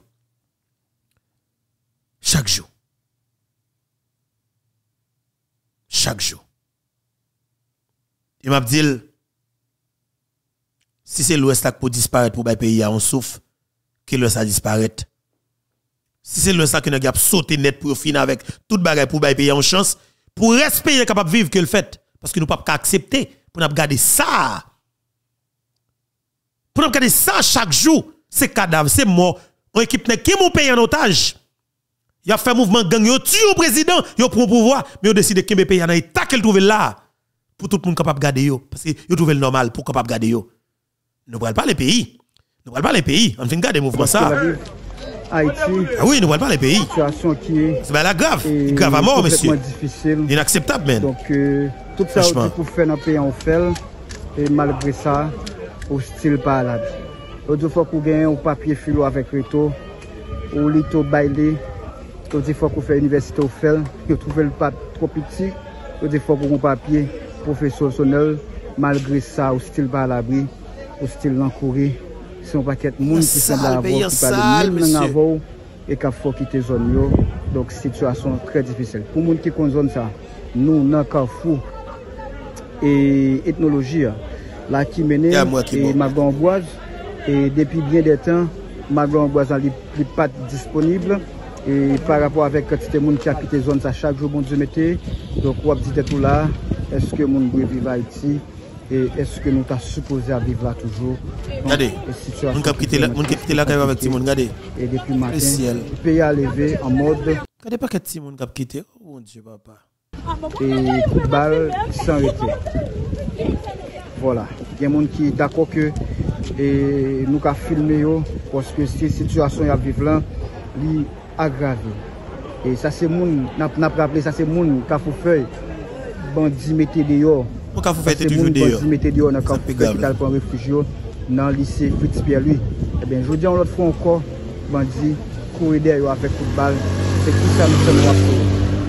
Chaque jour. Chaque jour. Il m'a dit, si c'est l'Ouest qui peut disparaître pour le pays, on souffre, que l'Ouest a disparaître. Si c'est l'Ouest qui n'a sauté net pour finir avec toute bagaille pour le pays en chance, pour respecter capable de vivre que le fait. Parce que nous ne pouvons pas accepter pour nous garder ça. Pour nous garder ça chaque jour, c'est cadavre, c'est mort. On équipe qui mon pays en otage. Il a fait mouvement gang, il a tué le président, il a pris le pouvoir, mais il a décidé que le pays en état qu'il trouve là. Pour tout le monde capable de garder yo. Parce que il trouve le normal pour capable de garder yo. Nous ne pas les pays. Nous ne pas les pays. On vient garder le mouvement ça. Haïti, Ah oui, nous ne pas les pays. situation qui est C'est la grave. est grave à mort, monsieur. difficile. Inacceptable, man. Donc, euh, tout ça, pour faire dans le pays, on fait. Et malgré ça, hostile pas à la vie. Ou di fòk ou genyen ou papye filo avèk reto, ou lito bayle, ou di fòk ou fè universite ou fèl, yo trouve l pap tro piti, ou di fòk ou kon papye profesyonel, malgre sa ou stil balabri, ou stil lankouri, se yon paket moun ki se bla avò, ki pa de moun nan avò, e ka fòk ite zon yo, donk situasyon trè difisil. Pou moun ki kon zon sa, nou nan ka fò, e etnoloji la ki mène, e magdanboaz, E depi bien de tan, maglan wazan li, li pat disponible. E par rapport avek katite moun ki apite zon sa chak jou moun di mette. Donk wap di detou la, eske moun gwe viva iti. E eske nou ta suppose a vive la toujou. Gade, moun ki apite la kayo avek ti moun, gade. E depi matin, peye a leve an mod. Gade pa ket ti moun ki apite, ou moun di wapa. E kout bal, san rete. Vola, gen moun ki dako ke e nou ka filme yo poske se situasyon ya vive lan li agrave. E sa se moun, nap nap rappele sa se moun kafou fey bandi mette deyo sa se moun bandi mette deyo nan kafou fey ki talpon refugio nan lise Fritz Pierre e eh ben jodi an lot fwa anko bandi kouri deyo avek koutbal se ki sa nou se moun apso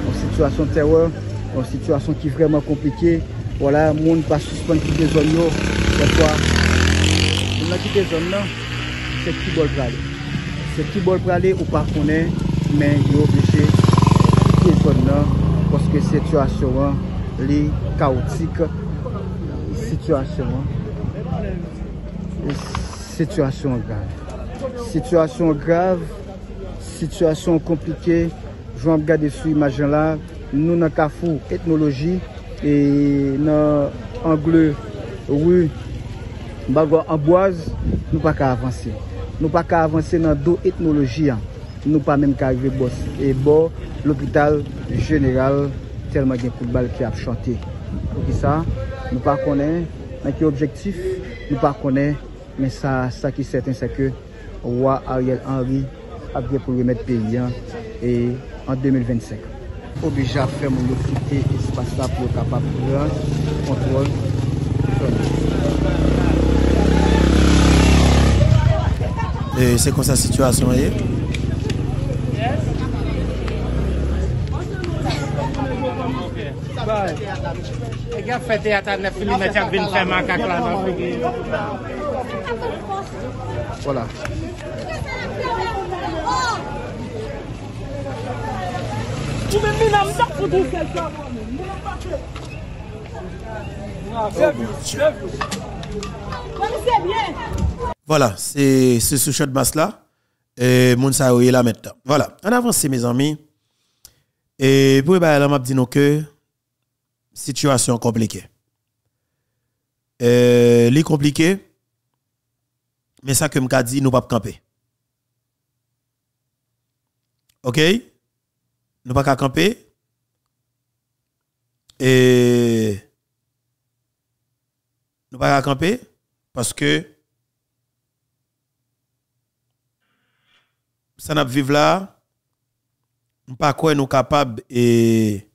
an situasyon teror an situasyon ki vreman komplike wala voilà, moun pa suspon ki de zon yo. Se kwa nan kite zon nan, se ki bol prale. Se ki bol prale ou pa konen, men yo obliche kite zon nan, poske situasyon an, li kaotik, situasyon an, situasyon grave. Situasyon grave, situasyon komplike, jwam gade sou imajen la, nou nan kafou etnologi, e nan angle wu, bagwa anboaz, nou pa ka avanse. Nou pa ka avanse nan do etnoloji an. Nou pa menm ka arrive bos. E bo, l'opital general telman gen koutbal ki ap chante. Ou ki sa, nou pa konen, nan ki objektif, nou pa konen, men sa, sa ki seten sa ke, wwa Ariel Henry ap gen pou remet peyyan e an 2025. Obija fè moun yo kite espasa pou kapap pran, kontrol, kontrol. E se kon sa situasyon ye. E gen fete ata ne fili metyak bin fèman kak la nan figi. Voilà. Ou men mi nan mdak pou di kelka mwen. Mwen nan pake. Nan, fèv yo, fèv yo. Mwen mi se bien. Voilà, c'est ce sous de masse là. Et moun sa est là maintenant. Voilà, on avance mes amis. Et pour bah là m'a dit nous que situation compliquée. Euh les compliqué. Mais ça que m'a dit, nous pas camper. OK? Nous pas camper. Et nous pas camper parce que ça n'a vivre là pas quoi nous capables et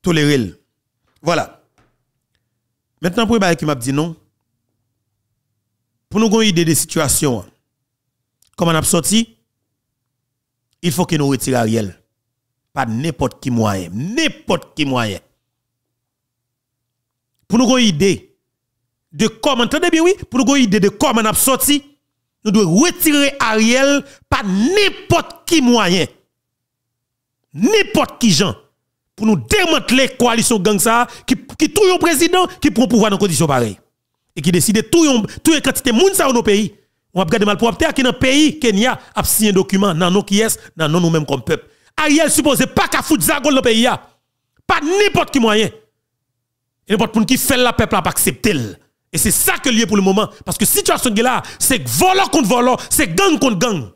tolérer. Voilà. Maintenant, pour les qui m'a dit non, pour nous avoir une idée de situation, comment on a sorti, il faut que nous retirions Ariel. Pas n'importe qui moyen, n'importe qui moyen. Pour nous avoir une idée de comment, entendez bien oui, pour nous avoir une idée de comment on a sorti, nous devons retirer Ariel par n'importe qui moyen. N'importe qui gens pour nous démanteler la coalition gang qui qui tout un président qui prend pouvoir dans conditions pareilles et qui décide tout un tout une quantité monde ça dans pays. On va regarder mal pour qui dans pays Kenya a signé un document dans nous qui est dans nous mêmes comme peuple. Ariel supposé pas qu'à foutre zagol dans pays Pas n'importe qui moyen. Et n'importe qui fait la peuple pas accepter. Et c'est ça que lié pour le moment. Parce que situation là, c'est volant contre volant, c'est gang contre gang.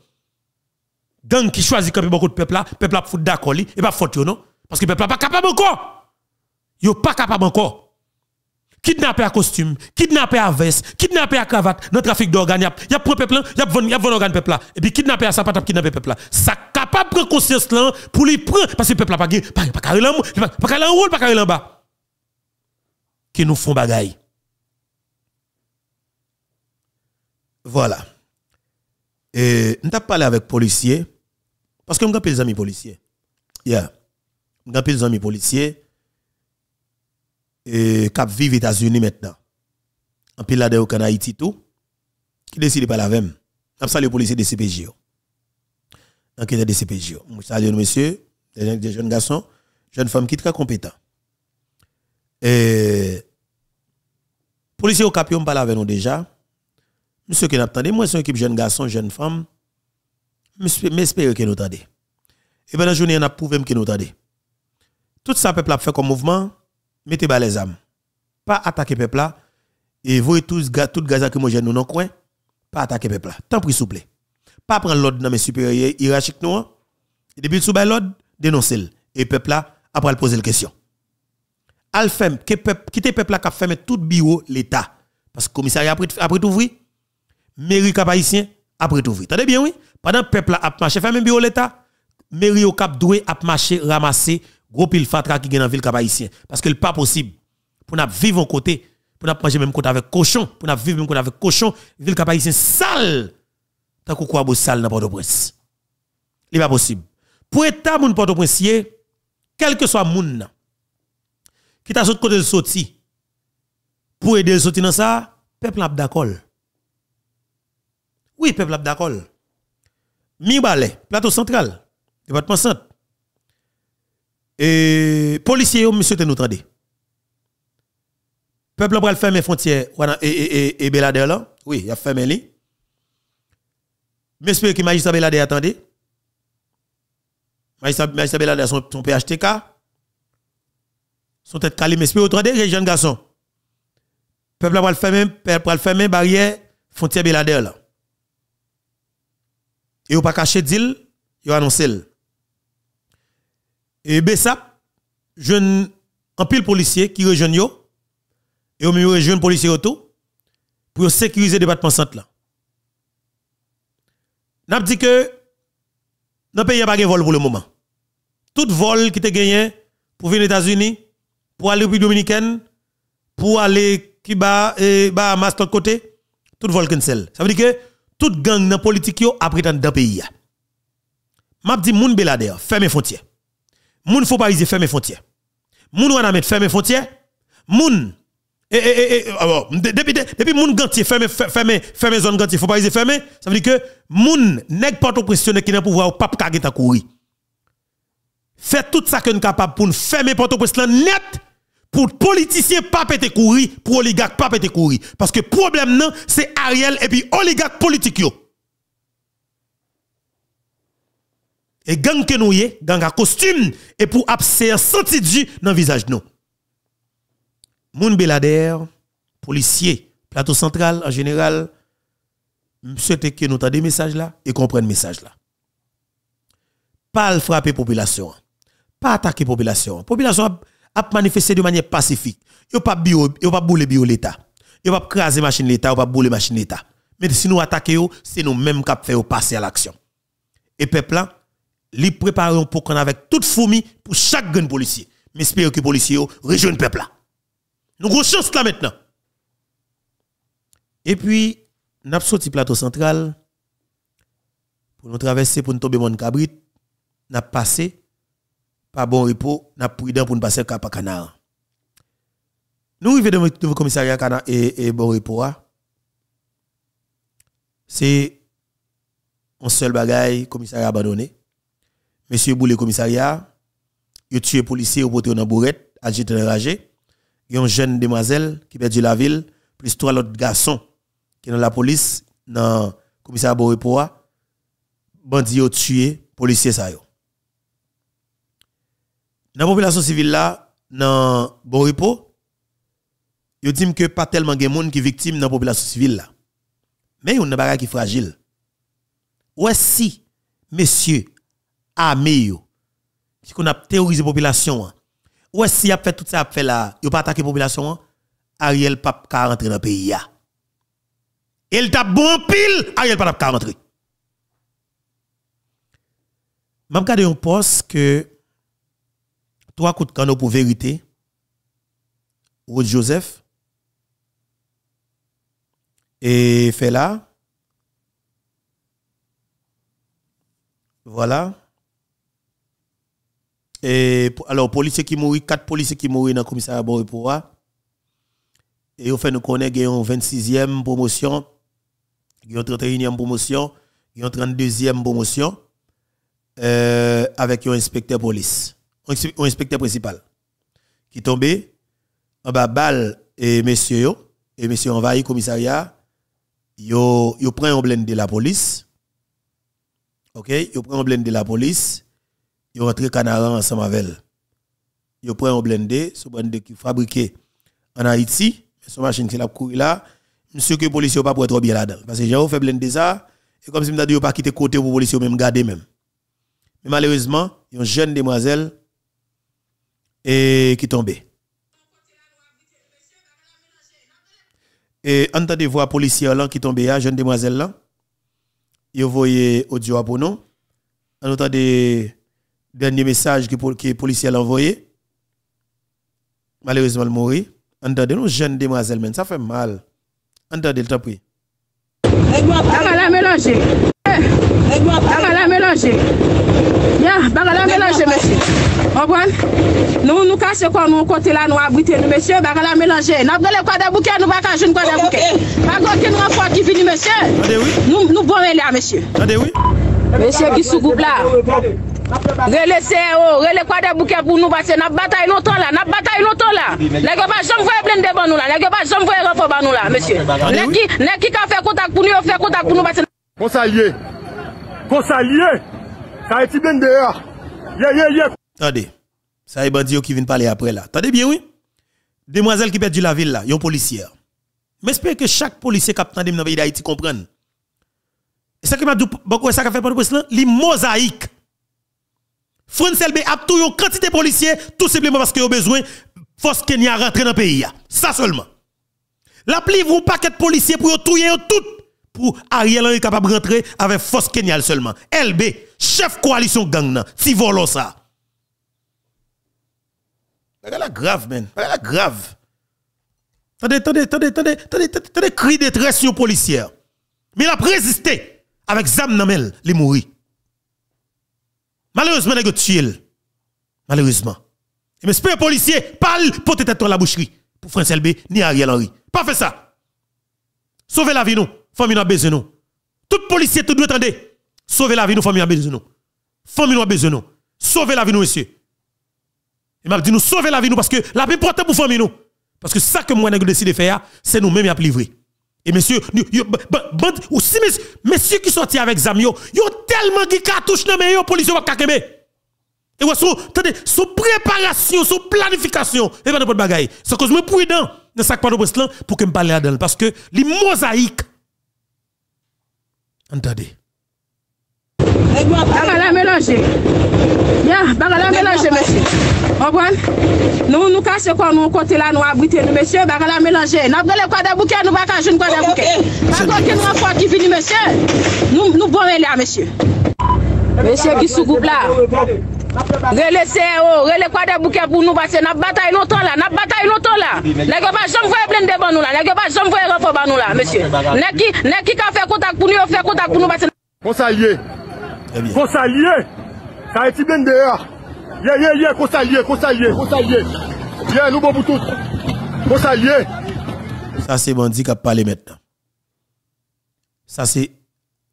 Gang qui choisit quand beaucoup de peuple là, peuple là fout d'accord et pas faute non? Parce que peuple là pas capable encore. Yo pas capable encore. Kidnapper à costume, kidnapper à veste, kidnapper à cravate, dans trafic d'organes, a y a pris peuple là, y a vendre y a organe peuple là. Et puis kidnapper à ça pas kidnapper peuple là. Ça capable prendre conscience là pour lui prendre parce que peuple là pas pas pas carré pas carré en haut, pas carré en bas. Qui nous font bagaille. Voilà. Et avons parlé avec policiers, parce que avons des amis policiers. Yeah. Avons des amis policiers et qui vivent États-Unis maintenant. En pile là de en Haïti tout, qui décide pas la même. Nous salué les policiers de CPJ. Enquête de CPJ. Nous saluons monsieur, des jeunes garçons, jeunes femmes qui sont très compétents. Et policiers au Capion parle avec nous déjà. Monsieur qui n'attendait, moi, c'est une équipe jeune garçon, jeune femme. J'espère que nous attendez. Et pendant la journée, on a prouvé que nous attendez. Tout ça, peuple a fait comme mouvement, mettez bas les âmes. Pas attaquer peuple là. Et vous tous, tout gaz que moi nous dans coin, pas attaquer peuple là. Tant pis, s'il vous plaît. Pas prendre l'ordre dans mes supérieurs hiérarchiques nous. Et depuis sous l'ordre, dénoncer Et peuple là, après poser la question. Alfem, quitter peuple là qui a fermé tout bureau l'État. Parce que le commissariat après, après tout ouvrir mairie cap haïtien après tout. Tendez bien oui, pendant peuple a marché faire même bureau l'état, mairie au cap doué a marché ramasser gros pile fatra qui dans ville cap parce que n'est pas possible pour nous vivre en côté, pour nous manger même côté avec cochon, pour nous vivre même côté avec cochon, ville cap haïtien sale. Tant que quoi sale dans Port-au-Prince. Il pas possible. Pour état moun Port-au-Prince quel que soit moun qui t'a sauté côté de sorti pour aider le sortir dans ça, peuple n'a d'accord. Oui, peuple d'accord. Mi balai, plateau central, département centre. Et policiers, monsieur, te nous tendez. Peuple va fermer frontières et, et, et, Belader là. Oui, il a fermé li. Monsieur qui magistrat Belader attendez. Magistrat, magistrat Belader son, PHTK. Son tête calée, monsieur, attendez, les jeunes garçons. Peuple va fermer, peuple va fermer barrière frontière Belader là et ou pas caché deal, yo annoncé. Et Bessap, jeune en pile policier qui rejoint yo et au milieu jeune policier auto pour sécuriser le département centre là. N'a dit que dans pays a pas de vol pour le moment. Tout vol qui te gagné pour venir aux États-Unis, pour aller au pays dominicaine, pour aller Cuba et Bahamas de côté, tout vol cancel. Ça veut dire que toute gang dans politique yo après dans le pays. M'a dit moun Belader, fermez frontières. Moun faut pas fermez frontières. Moun wana met fermez frontières. Moun et, et, et, depuis depuis moun gantier fermez fermez fermez zone gantier faut pas fermer, ça veut dire que moun nèg porte pression qui n'a pouvoir pas kage ta courir. Faites tout ça que nous capable pour fermer pression net pour politiciens pas péter courir, pour oligarques pas péter courir. Parce que problème non, c'est Ariel et puis oligarques politiques Et gang que nous gang à costume et pour abser senti du dans le visage nous. Moun Belader, policier, plateau central en général, souhaite que nous des messages là et comprendre message là. Pas frapper population, pas attaquer population. Population a, manifesté de manière pacifique. Yo pas bio, pas bouler bio l'état. Yo pas craser machine l'état, yo pas bouler machine l'état. Mais si nous attaquons, c'est nous mêmes qui faire passer à l'action. Et peuple là, préparons pour qu'on avec toute fourmi pour chaque gun policier. Mais espère que les policiers rejoignent le peuple là. Nous avons chance là maintenant. Et puis, nous avons sorti plateau central pour nous traverser pour nous tomber mon cabrit. Nous avons passé par bon repos, avons prudent pour nous passer cap à Canard. Nous arrivons devant le commissariat et, et bon repos. hein. C'est un seul bagaille, commissariat abandonné. Monsieur Boulé, commissariat, il tué policier au poté dans bourrette, agité enragé. Il y a une jeune demoiselle qui perdu la ville, plus trois autres garçons qui sont dans la police, dans le commissariat Boripoa. Bandi ont tué policier ça yo. Dans la population civile là, dans Boripo, yo dit que pas tellement de monde qui victime dans la population civile là. Mais yon nan qui fragile. Ou si monsieur armé yo qui qu'on a terrorisé la population ou si a fait tout ça a fait là, pas attaquer la population Ariel pas ka rentrer dans le pays. Il t'a bon pile, Ariel pas ka rentrer. M'a regardé un poste que trois coups de canon pour vérité. Rod Joseph et fait là. Voilà. Et alors, policiers qui mourent, quatre policiers qui mourent dans le commissariat Boripoa. Et au fait, nous connaissons une 26e promotion, une 31e promotion, une 32e promotion, euh, avec un inspecteur police, un inspecteur principal, qui tombé en bas balle et messieurs, yo, et messieurs envahi commissariat, yo, yo prend un blende de la police, ok, yo prend un blende de la police, yo rentre canaran ensemble avec elle. Yo prend un blende, ce blende qui fabriqué en Haïti, son machine qui l'a couru là, monsieur que policier pas pour être bien là-dedans. Parce que j'ai fait blende ça, et comme si m'a dit pas quitter côté pour policier même garder même. Mais malheureusement, une jeune demoiselle et qui tombée. Et entendez voir policier là qui tombé là, jeune demoiselle là. Il voyé audio pour nous. En entendez dernier message que que policier l'a envoyé. Malheureusement, elle mourit. Entendez nous jeune demoiselle mais ça fait mal. Entendez le temps pris. Bagala mélanger. Bagala mélanger. Ya, baga la melange mesye. Obwan? Nou nou kase kon nou kote la nou abrite nou mesye, baga la melange. Nap gale kwa da bouke, nou baka joun kwa da bouke. Baga oken nou an fwa ki vini mesye. Nou bon men la mesye. Mesye ki sou goup la. Rele CEO, oh, rele kwa da bouke pou nou base. Nap batay lontan la, nap batay lontan la. Nèk yo pa jom vwe blende ban nou la, nèk yo pa jom vwe refo ban nou la mesye. Nèk ki ka fè kontak pou nou, yo fè kontak pou nou base. Konsalye! Konsalye! Ça été bien dehors. Yeah, yeah, yeah. Attendez. Ça est bandit qui vient parler après là. Attendez bien oui. Demoiselle qui perdu la ville là, yon policière. Mais j'espère que chaque policier qui a dans le pays d'Haïti comprenne. Et ça qui m'a dit beaucoup ça qu'a fait pour le président, li mosaïque. France LB a tout une quantité de policiers tout simplement parce qu'il a besoin force Kenya rentrer dans le pays. Ça seulement. La pli vous paquet de policiers pour tout tout pour Ariel Henry capable de rentrer avec force Kenya seulement. LB, chef coalition gang si volo ça. La grave bagay la grave. Attendez, attendez, attendez, attendez, attendez, attendez, cri de détresse sur policière. Mais il a résisté avec Zam Namel, les mourir. Malheureusement, il a tué. Malheureusement. Et mais espère policier, parle pour tête la boucherie. Pour France LB, ni Ariel Henry. Pas fait ça. Sauvez la vie nous, famille nous a besoin nous. Tout policier, tout doit attendre. Sauvez la vie nous, famille a besoin nous. Famille nous a besoin nous. Sauvez la vie nous, monsieur. Il m'a dit nous sauver la vie nous parce que la vie importante pour famille nous. Parce que ça que moi j'ai décidé de faire, c'est nous-mêmes à livrer. Et nous, band- ou si messieurs, messieurs qui sortent avec Zamio, yo tellement qui cartouche dans yo police va kakembe. Et ouais, son, attendez, son préparation, son planification, et pas de bagaille. C'est cause moi prudent dans sac pas de pour que me parler là-dedans parce que les mosaïques Entendez. Bagala mélanger. Ya, bagala mélanger, monsieur. Nous nous cassons quoi nous côté là nous abriter nous monsieur, bagala mélanger. N'a pas le quoi de bouquet, nous jeune quoi de bouquet. Nous qui vient monsieur. Nous nous bon là monsieur. Monsieur qui sous groupe là. Rele se yo, rele kwa de bouke pou nou base, nap batay lontan la, nap batay lontan la. Nèk yo pa jom vwe plen de ban nou la, nèk yo pa jom vwe refo ban nou la, monsye. Nèk ki ka fè kontak pou nou, yo fè kontak pou nou base. Konsa ye, konsa ye, sa eti blen de ya. Ye, ye, ye, konsa ye, konsa ye, konsa ye. Ye, nou bon boutout, konsa ye. Sa se bandi kap pale metnan. Sa se,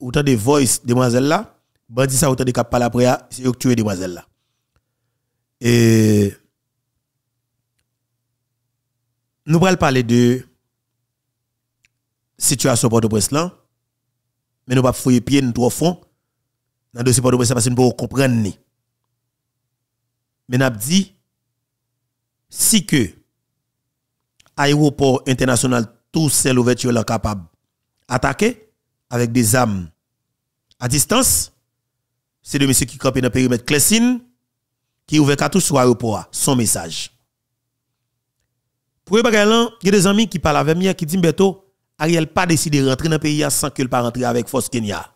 ou tan de voice de manzel la, bandi sa ou tan de kap pale apre ya, se yo ktue de manzel la. Et nous allons parler de situation Port-au-Prince là. Mais nous ne pas fouiller pied nous dans le dossier Port-au-Prince parce que nous ne pouvons pas comprendre. Mais nous avons dit si que international tout seul ouverture là capable attaquer avec des armes à distance c'est de monsieur qui campe dans le périmètre Clessine qui ouvert cartouche sur l'aéroport son message. Pour les bagages il y a des amis qui parlent avec moi qui disent Beto Ariel pas décidé de rentrer dans le pays sans qu'il pas rentrer avec force Kenya.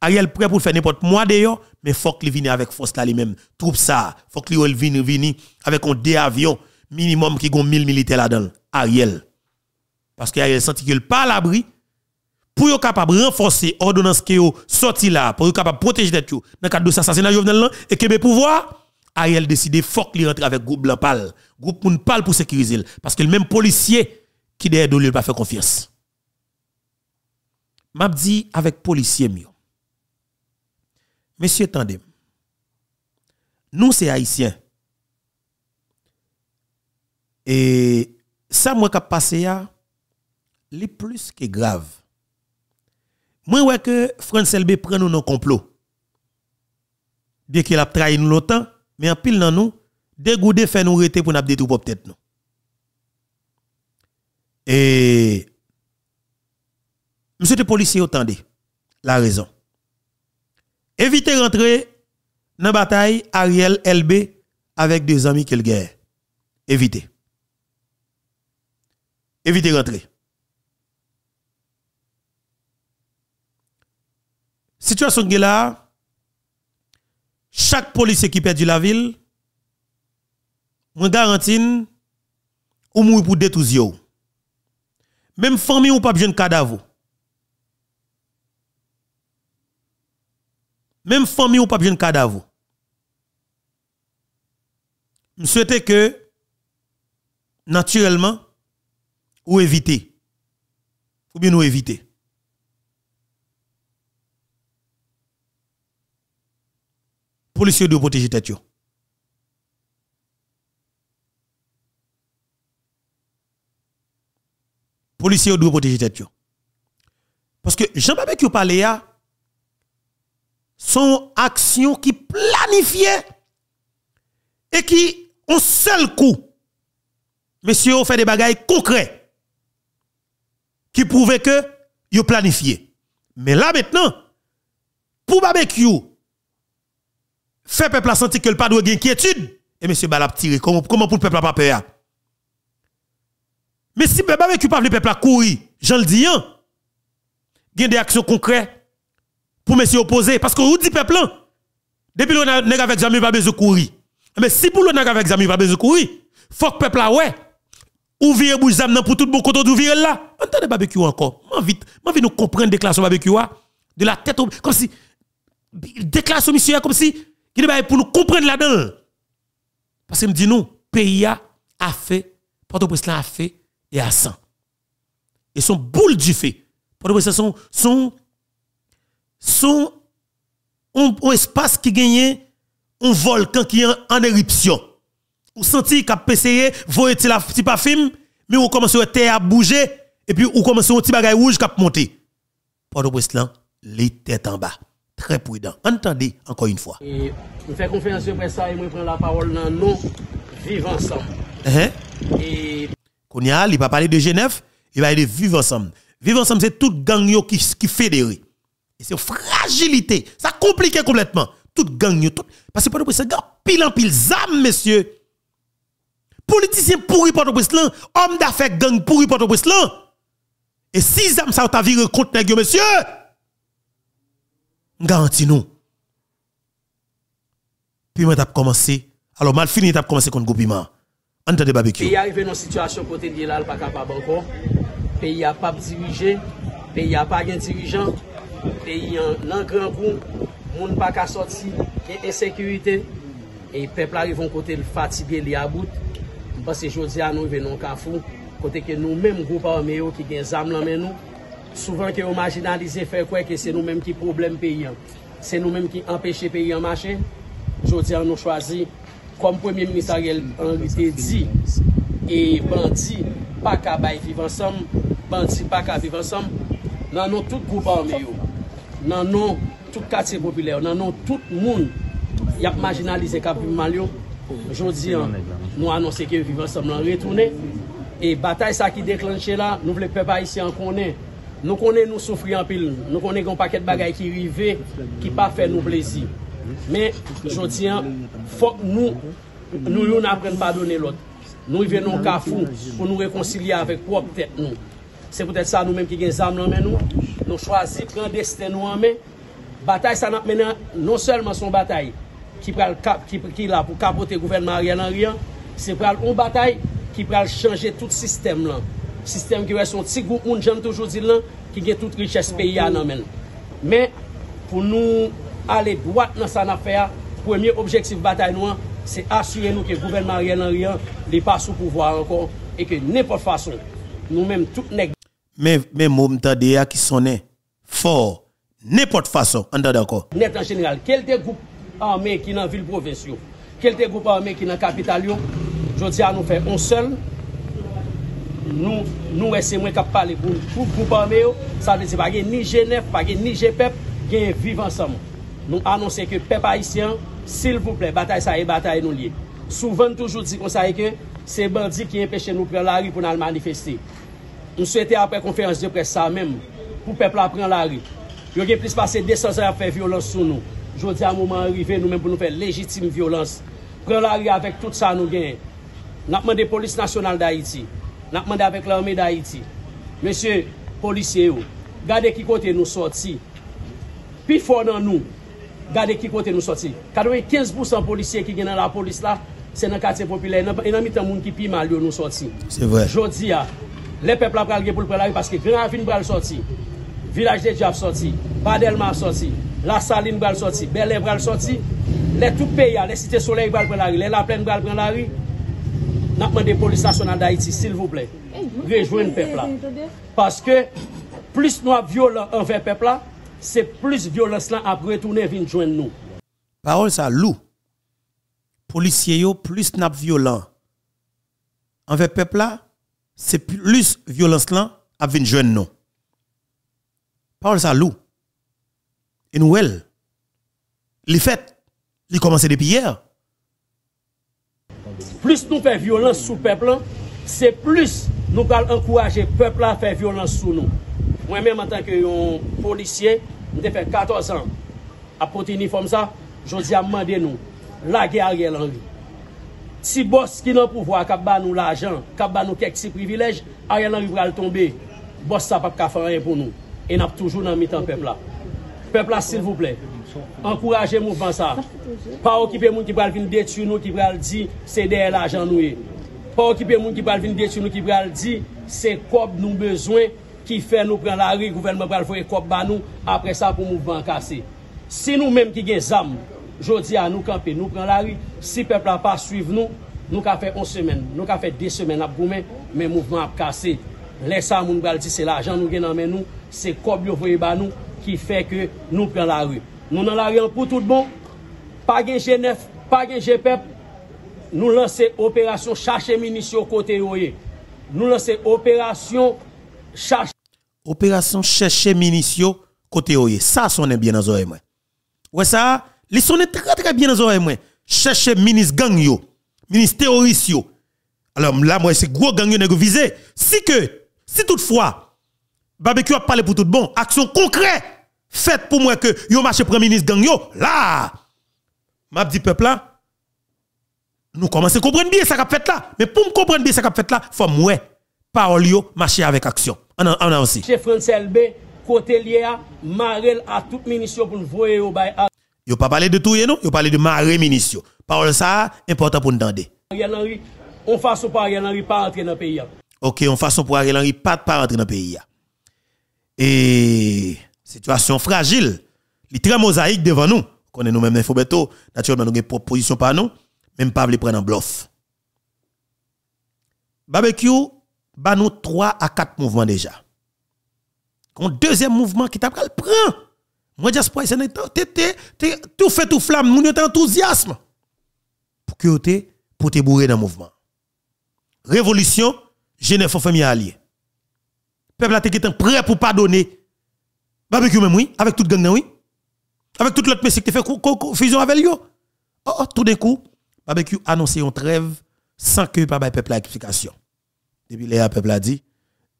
Ariel prêt pour faire n'importe moi d'ailleurs mais faut qu'il vienne avec force là lui-même. Troupe ça faut qu'il vienne avec un deux avions minimum qui ont 1000 militaires là-dedans. Ariel. Parce que Ariel senti qu'il pas l'abri pour être capable de renforcer l'ordonnance qui est sorti là pour être capable de protéger yo dans le cadre de l'assassinat Jovenel là et que mes pouvoirs Ariel décidé faut qu'il rentre avec groupe blanc pâle groupe moun pâle pour sécuriser parce que le même policier qui derrière lui pas fait confiance m'a dit avec policier mieux Monsieur tendez. Nous c'est haïtiens. Et ça moi qui passé ya li plus que grave. Moi ouais que France LB prend nous dans complot. Bien qu'il a trahi nous longtemps, mais en pile dans nous, dégoudé fait nous rester pour nous détruire pour tête nous. Et monsieur le policier attendez la raison. Évitez rentrer dans la bataille Ariel LB avec des amis qu'il guerre. Évitez. Évitez rentrer. Situation qui est là, chaque policier qui perd la ville, on garantit ou mourir pour détruire. Même famille ou pas besoin de cadavre. Même famille ou pas besoin de cadavre. Je souhaite que, naturellement, ou éviter. Ou bien nous éviter. Policiers doivent protéger tête. yo. Policiers doivent protéger tête. yo. Parce que Jean-Baptiste qui parle là, son action qui planifiée et qui, en seul coup, monsieur, fait des bagailles concrets qui prouvent que yo planifié. Mais là maintenant, pour barbecue, fait peuple a senti que le pas de inquiétude, et monsieur Balap tiré. Comment, comment pour le peuple a pas peur? Mais si le barbecue pas le peuple a courir, j'en le dis, hein, il y a des actions concrètes pour monsieur opposé parce que vous dit peuple depuis le nèg avec Zami pas besoin de courir. Mais si pour le nèg avec Zami pas besoin de courir faut que peuple là ouais. Ou vire bouche zam pour tout bon côté d'ouvrir là. Entendez barbecue encore. M'en vite m'en vite nous comprendre déclaration barbecue a, de la tête comme si déclaration monsieur comme si il est pour nous comprendre là-dedans parce que me dit nous pays a fait Port-au-Prince a fait et a 100 et son boule du fait Port-au-Prince son son son un, un espace qui gagne un volcan qui est en éruption. Ou senti qu'a essayé voyer la petit parfum mais ou commence à terre à bouger et puis ou commence un petit bagage rouge qui monter. Port-au-Prince les têtes en bas. Très prudent. Entendez encore une fois. Et je fais conférence de presse ça et je prends la parole dans nous vivre ensemble. Hein? Et Qu'on y a, il va parler de Genève, il va parler de vivre ensemble. Vivre ensemble, c'est tout gang yo qui, qui fédère. Et c'est fragilité. Ça complique complètement. Tout gang tout. Parce que pour c'est gang pile en pile zam, messieurs. Politicien pourri Port-au-Prince là, homme d'affaires gang pourri Port-au-Prince là. Et si zam ça t'a viré contre monsieur. Garanti nous. Puis moi t'as commencé. Alors mal fini t'as commencé contre Goupiment. Entendez barbecue. pays arrivé dans une situation côté de là, pas capable encore. Pays a pas dirigé, pays a pas de dirigeant, pays en grand coup, monde pas qu'à sortir, il y a insécurité et peuple arrive en côté fatigué li à bout. Parce que jodi à nous venons Kafou, côté que nous même groupe armé qui gen zam là mais nous Souvan ke yo marginalize fè kwe ke se nou menm ki problem peyi an. Se nou menm ki empèche peyi an mache. Jodi an nou chwazi, kom premier ministeriel an lite di, e bandi pa ka bay vivansam, bandi pa ka vivansam, nan nou tout goupa an meyo. Nan nou tout katye popilè, nan nou tout moun yap marginalize kap vivan liyo. Jodi an nou anonsè ke vivansam nan retounè. E batay sa ki deklanche la, nou vle pe pa isi an konè. Nou konen nou soufri anpil, nou konen kon paket bagay ki rive, ki pa fe nou plezi. Men, jodi an, fok nou, nou yon apren pa donen lot. Nou yon venon ka foun pou nou rekoncilia avèk prop tèt nou. Se pou tèt sa nou menm ki gen zam nan men nou, nou chwazi pren desten nou an men. Batay sa nan menan, non selman son batay ki, kap, ki, ki la pou kapote gouvernement riyan an riyan, se pral on batay ki pral chanje tout sistem lan. Système qui est son petit groupe moun j'aime toujours dire là qui a toute richesse pays à nan men. Mais pour nous aller droit dans sa affaire, premier objectif bataille nous, c'est assurer nous que le gouvernement Ariel Henry n'est pas sous pouvoir encore et que n'importe façon, nous-mêmes, tout nèg Mais, mais, moi, m'tade qui sonne fort, n'importe façon, on d'accord. net en général, quel des groupes armés qui dans ville province, yo, quel des groupes armés qui dans capitale, yo, je dis à nous faire un nou, nou ese mwen kap pale pou pou goupan me yo, sa de se bagye ni Genève, bagye ni G-PEP, genye vive ansam. Nou anonsen ke pep haisyen, sil pouple, batay sa e batay nou liye. Souven toujou di kon sa e ke, se bandi ki empèche nou pren la ri pou nan manifesti. Nou souwete apre konferans de pres sa mèm, pou pep la pren la ri. Yo gen plis pase 200 an ap fè violans sou nou. Jodi a mouman rive nou men pou nou fè legitime violans. Pren la ri avèk tout sa nou gen. Napman de polis nasyonal da Haiti. Nap mande apèk la ome da iti. Mèche, polisye yo, gade ki kote nou soti. Pi fò nan nou, gade ki kote nou soti. Kadwe 15% polisye ki gen nan la polis la, se nan kate popile, enan mitan moun ki pi mal yo nou soti. Se vre. Jodi ya, le pepl ap pral ge pou l prelari, paske Gran Avin pral soti, Vilaj de Diaf soti, Padelma soti, La Saline pral soti, Belè pral soti, le tout peya, le Site Soleil pral prelari, le La Plaine pral prelari, N'a demandé police nationale d'Haïti, s'il vous plaît, rejoignez le peuple là. Parce que plus nous avons violents envers le peuple là, c'est plus violence là à retourner venir joindre nous. Parole ça, loup. Policiers yo plus n'a violent. Envers peuple là, c'est plus violence là à venir joindre nous. Parole ça, loup. Et nous, elle, les fêtes, les commencent depuis hier. Plus nou fè violans sou pepl an, se plus nou kal ankouraje pepl an fè violans sou nou. Mwen mèm an tanke yon polisye, mwen te fè 14 an, apote uniform sa, jodi a mande nou, lage a rye lan li. Si bos ki nan pouvo a kap ba nou la ajan, kap ba nou kek si privilej, a rye lan li pral tombe, bos sa pap ka fè rè pou nou. E nap toujou nan mitan pepl an. Pepl an, sil voupley. Ankouraje mouvman sa. Pa okipe moun ki pral vin detu nou ki pral di se der la jan nou e. Pa okipe moun ki pral vin detu nou ki pral di se kop nou bezwen ki fe nou pran la ri gouvernement pral fwe kop ba nou apre sa pou mouvman kase. Si nou menm ki gen zam, jodi a nou kampe nou pran la ri, si pepla pa suiv nou, nou ka fe on semen, nou ka fe de semen ap goumen, men mouvman ap kase. Lè sa moun pral di se la jan nou gen nan men nou, se kop yo fwe ba nou ki fe ke nou pran la ri. Nous dans la pour tout bon, pas de Genève, pas de GPEP, nous lançons opération chercher munitions côté. Nous lançons opération chercher Opération chercher munitions côté Oye. Ça sonne bien dans les oreilles. moi. Ouais ça, les sonne très très bien dans oreilles moi. Chercher ministre gang yo, ministre terroriste yo. Alors là moi c'est gros gang yo visé. Si que si toutefois barbecue a parlé pour tout bon, action concrète faite pour moi que yo marché premier ministre gang yo, là m'a dit peuple là nous commençons à comprendre bien ça qu'a fait là. Mais pour me comprendre bien ça qu'a fait là, faut moi parole yo marcher avec action. On a, aussi. Chef France LB, côté lié à Marel à toute ministre pour nous voir au bail Yo pas parler de tout non, yo parler de maré ministre. Parole ça important pour nous entendre. Ariel Henry, on façon pour Ariel Henry pas entrer dans le pays. OK, on façon pour Ariel Henry pas pas rentrer dans le pays. Et situation fragile, li très mosaïque devant nous. Connaît nous même Infobeto, naturellement nous avons une proposition par nous, même pas les prendre en bluff. Barbecue ba nous 3 à 4 mouvements déjà. Un deuxième mouvement qui t'a pris prend. Moi diaspora c'est tout fait tout flamme, moun yo enthousiasme pour que te pour te bourrer dans le mouvement. Révolution, Genève famille allié. Peuple a été prêt pour pardonner. Barbecue même oui, avec toute gang oui. Avec toute l'autre messie qui fait fusion avec lui. Oh, oh, tout d'un coup, barbecue annoncé une trêve sans que le peuple ait explication. Depuis le peuple a dit,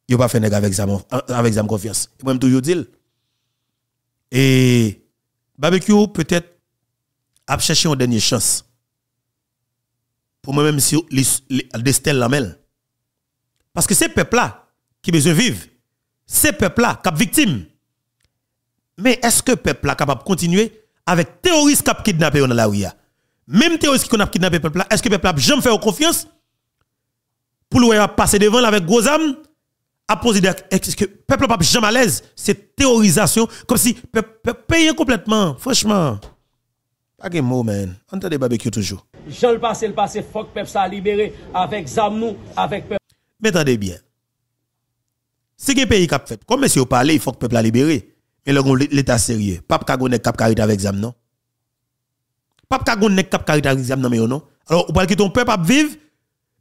il pas fait avec ça avec confiance. Et moi même toujours dit et barbecue peut-être a cherché une dernière chance. Pour moi-même, si Destel Lamel. Parce que ces peuples-là qui besoin vivre, ces peuples-là qui sont victimes. Mais est-ce que le peuple est capable de continuer avec terroristes qui ont kidnappé dans la rue? Même terroristes qui ont kidnappé le peuple, est-ce que le peuple a jamais fait confiance pour le passer devant avec gros âmes à poser des est-ce que le peuple pas jamais à l'aise c'est théorisation comme si payer complètement franchement? Pas de mot man. Entendez barbecue toujours. Jean le passé le passé. Faut que peuple ça libéré avec zamnou avec peuple. Mais attendez bien. Si un pays cap fait? Comme monsieur parlé il faut que le peuple a libéré mais l'état sérieux. Pas ka gonne cap carité avec zam non? Pas ka gonne cap carité avec zam non non? Alors ou pas que ton peuple a vivre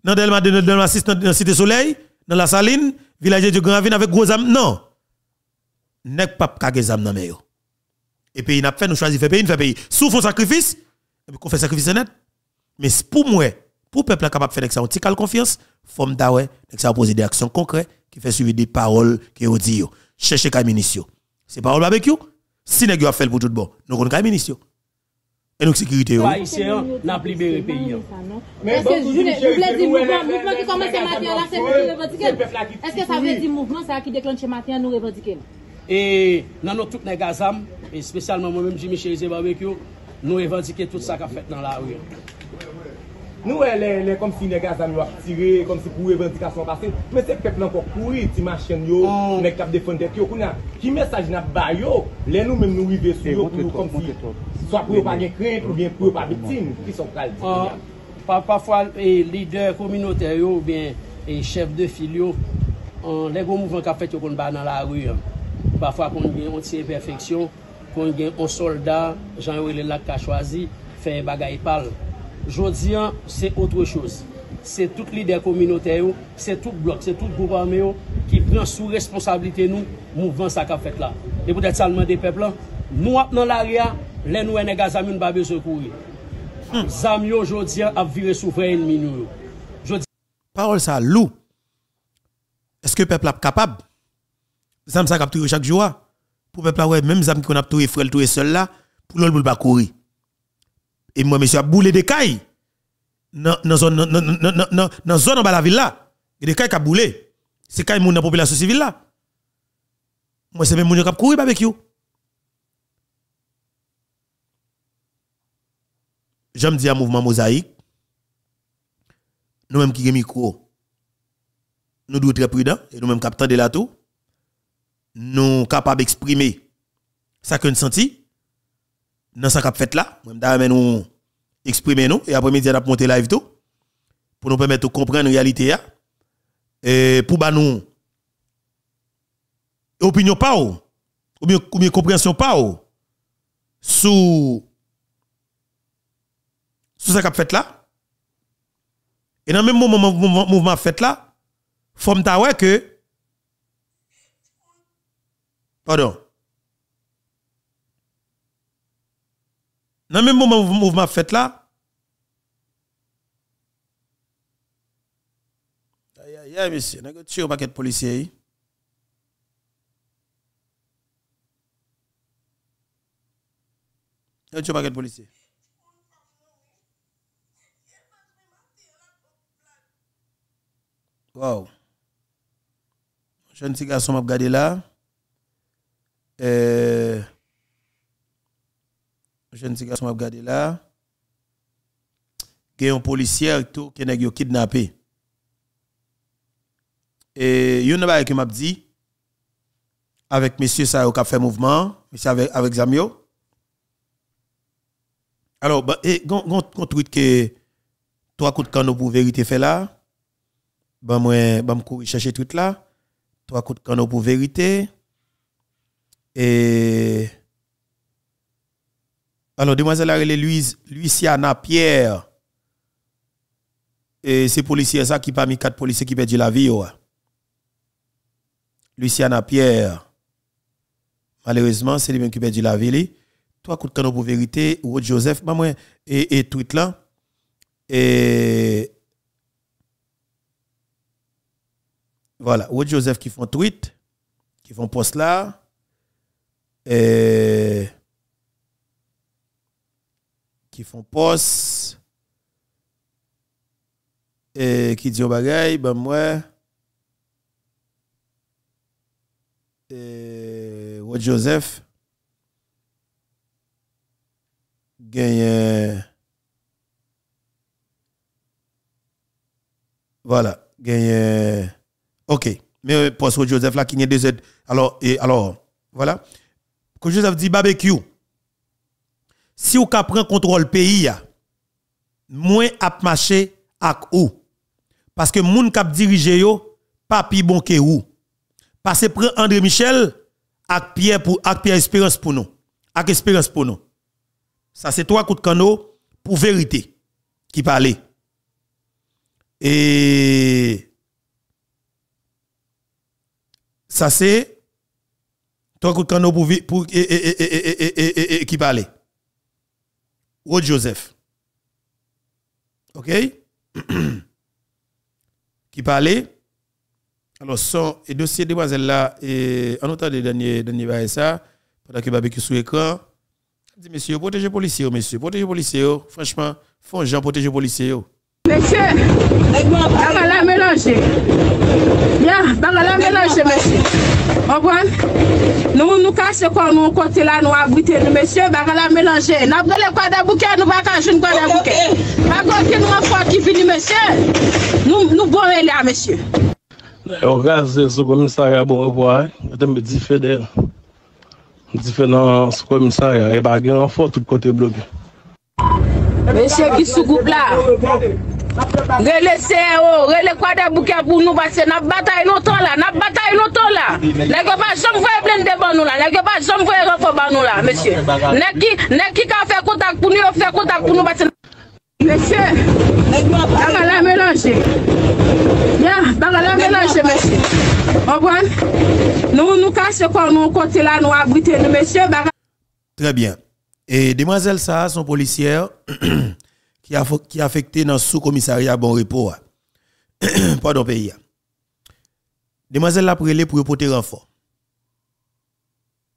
dans Delma dans Delma dans la Cité Soleil dans la Saline village de Grand avec gros âmes non? Nek pas kage nan yo. Et pays n'a fait nous choisir faire pays nous fait pays. Sous font sacrifice et puis qu'on fait sacrifice net. Mais pour moi pour peuple capable de faire ça on confiance m'ta ouais ça poser des actions concrètes qui fait suivre des paroles qui ont dit chercher kay c'est parole barbecue. Si nèg a fait pour tout bon nous kay munition. Et nous sécurité yo haïtien n'a libéré pays est-ce que je voulais dire mouvement mouvement qui commence matin là c'est nous revendiquer. est-ce que ça veut dire mouvement ça qui déclenche matin nous revendiquer? Et dans notre tout les gazam et spécialement moi-même Jimmy Chez Barbecue nous revendiquer tout ça qu'a fait dans la rue Nou eh, e le, le kom si nega zami wak tire, kom si pou revendikasyon pase, men se pep nan pou kouri ti machen yo, oh. nek tap defon det yo, kou na ki mesaj nan bay yo, le nou men nou rive sou yo pou nou kom si, swa pou yo pa gen krent ou bien pou yo pa bitin, ki son kal ti ah, pa, Pafwa eh, lider kominote yo ou bien eh, chef de fil yo, an, le go mouvman ka fet yo kon ba nan la ru, pafwa kon gen on ti imperfeksyon, kon gen on soldat, jan yo le lak ka chwazi, fe bagay pal. Jodi an, se otre chose. Se tout lider kominote yo, se tout blok, se tout gouvernement yo, ki pren sou responsabilite nou, mouvman sa ka fet la. E pou det salman de peplan, nou ap nan l'aria, lè nou ene gazam yon babe se kouri. Zam yo jodi an ap vire souveren minou yo. Parole sa, lou. Eske pepla ap kapab? Zam sa kap touye chak joua? Pou pepla wè, mèm zam ki kon ap touye frel touye sol la, pou lòl boul ba kouri. Et moi monsieur a boulé des cailles. Dans dans zone en bas la ville là. Il des cailles qui a boulé. C'est cailles dans population civile moi c'est même moun qui a courir barbecue. J'aime dire mouvement mosaïque nous même qui avons micro nous devons être très prudents et nous même capteurs de la tout nous capables d'exprimer ça que nous senti dans ce qu'a fait là, nous nous exprimer nous. Et après midi on monter live tout pour nous permettre de comprendre la réalité et pour ba nous opinion pas ou? Bien, ou bien compréhension pas ou? Sous sous ça qu'a fait là. Et dans le même moment mouvement, mouvement fait là faut que pardon Dans le même moment mouvement fait là, aïe aïe aïe, monsieur, n'a un paquet de policiers. N'a tué un paquet de policiers. Wow. Jeune petit garçon m'a regardé là. Euh, jeune petit garçon m'a regardé là. Il y a un policier tout qui est kidnappé. Et il y a qui m'a dit avec monsieur ça qui a fait mouvement, monsieur avec avec Zamio. Alors, bah, et gon tweet que trois coups de canon pour vérité fait là. Bah moi bah courir chercher tweet là. Trois coups de canon pour vérité. Et alors, demoiselle Arelle Louise, Luciana Pierre, et c'est policiers ça qui parmi quatre policiers qui perdent la vie. Luciana Pierre, malheureusement, c'est lui-même qui perd la vie. Trois coups de canon pour vérité, ou Joseph, bah moi, et, et tweet là. Et voilà, ou Joseph qui font tweet, qui font post là. Et qui font poste et qui disent bagay ben moi et Joseph gagne voilà gagne OK. Mais poste Joseph là qui est deux alors et alors voilà. Que Joseph dit barbecue si vous prend contrôle pays moins à marcher avec ou parce que moun kap dirige yo pas pi bon que ou parce que André Michel avec Pierre pour Espérance pour nous avec Espérance pour nous ça c'est trois coups de canot pour vérité qui parlait et ça c'est trois coups de canot pour, qui parlait ou Joseph. OK? (clears throat) qui parlait? Alors, son et dossier demoiselle là, et en autant de dernier, dernier ça, pendant que barbecue sous écran, dit, monsieur, protégez les policiers, monsieur, protégez les policiers, franchement, font gens protéger les policiers. Mèche, baga la mélange. Ya, baga la mélange, mèche. Obwan, nou nou kase kon nou kote la nou abrite nou, mèche, baga la mélange. Nap gole kwa da bouke, nou baka joun kwa da bouke. Baga ki nou an fwa ki fini, mèche, nou bon e la, mèche. Yo gaze sou komisarya bon revoy, ete mbe di fede. Di fede nan sou komisarya, e bagen an fwa tout kote bloke. Mèche ki sou goup la. Rele se yo, rele kwa de bouke pou nou base, nap batay nou to la, nap batay nou to la. Nèk yo pa jom vwe blende ban nou la, nèk yo pa jom vwe refo ban nou la, mesye. Nèk ki ka fè kontak pou nou, yo fè kontak pou nou base. Mesye, baga la menanje. Ya, baga la menanje, mesye. Obwan, nou nou kache kon nou kote la, nou abrite nou, mesye, baga. Très bien. Et demoiselle Sa, son policière... (clears throat) qui a, qui affecté dans sous-commissariat Bon Repos. (clears throat) Pardon, pays. Demoiselle l'a prélé pour porter renfort.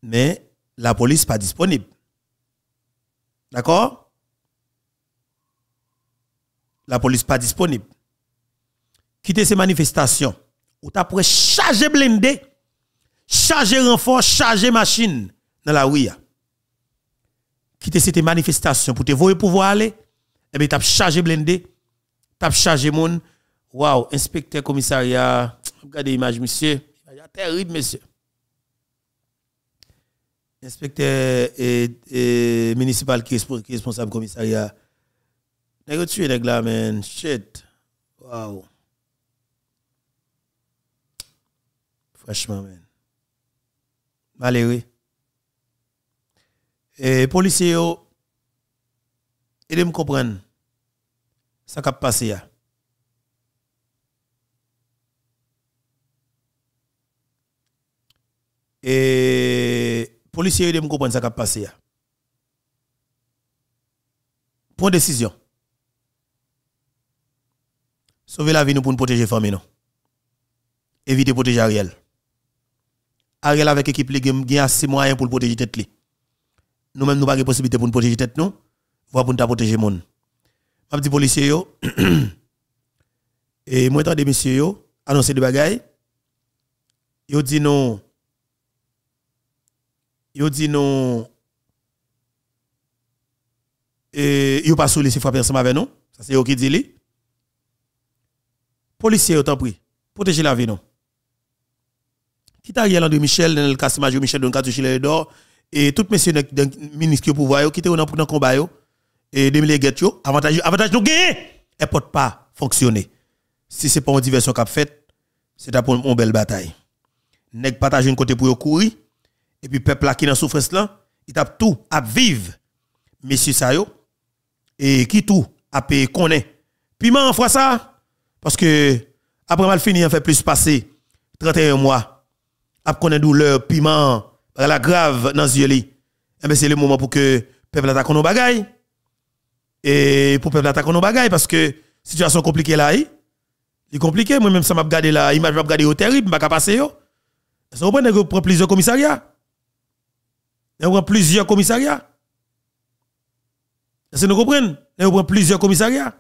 Mais la police pas disponible. D'accord? La police pas disponible. Quitter ces manifestations. Ou pour charger blindé, charger renfort, charger machine dans la rue. Quitter cette manifestation pour te voir pouvoir aller eh bien, tu as chargé blindé, tu as chargé moun. Waouh, inspecteur commissariat, regardez l'image, monsieur. Terrible, monsieur. Inspecteur et, municipal qui est responsable commissariat. N'a tué les là, man. Shit. Waouh. Franchement, man. Malheureux. Et policiers, et de me comprendre ça qui a passé. Et policiers de me comprendre ça qui a passé. Prends décision. Sauver la vie nous pour nous protéger famille non. Éviter protéger Ariel. Ariel avec équipe li gen assez moyens pour protéger tête li. Nous même nous pas de possibilité pour nous protéger tête nous, voire pour nous protéger monde. M'a dit policier yo et moi des messieurs annoncer de bagaille. Yo dit non Yo dit non et yo pas sollicité frapper ensemble avec nous. Ça c'est yo qui dit li. Policier, autant pris. Protégez la vie, non. Qui t'a André Michel, dans le cas Major Michel, dans le cas de d'or, et tout messieurs dans ministre qui pouvoir, qui étaient dans le combat, et des milliers de avantage, avantage nous gagner, et peut pas fonctionner. Si c'est pas une diversion qu'a fait, c'est pour une belle bataille. Nèg partage une côté pour courir, et puis peuple là qui dans souffrance là, il tape tout à vivre. Messieurs ça et qui tout à payer connaît. Piment en ça, parce que après mal fini, on fait plus passer 31 mois. Après qu'on douleur, piment, la grave dans yeux eh c'est le moment pour que le peuple attaque nos bagailles. Et pour le peuple attaque nos bagailles parce que situation compliquée là, il est compliqué. Moi-même, ça m'a regardé là, image m'a regardé au terrible, m'a passer yo. Ça vous prend prend plusieurs commissariats. On prend plusieurs commissariats. Est-ce que nous comprenons? On prend plusieurs commissariats.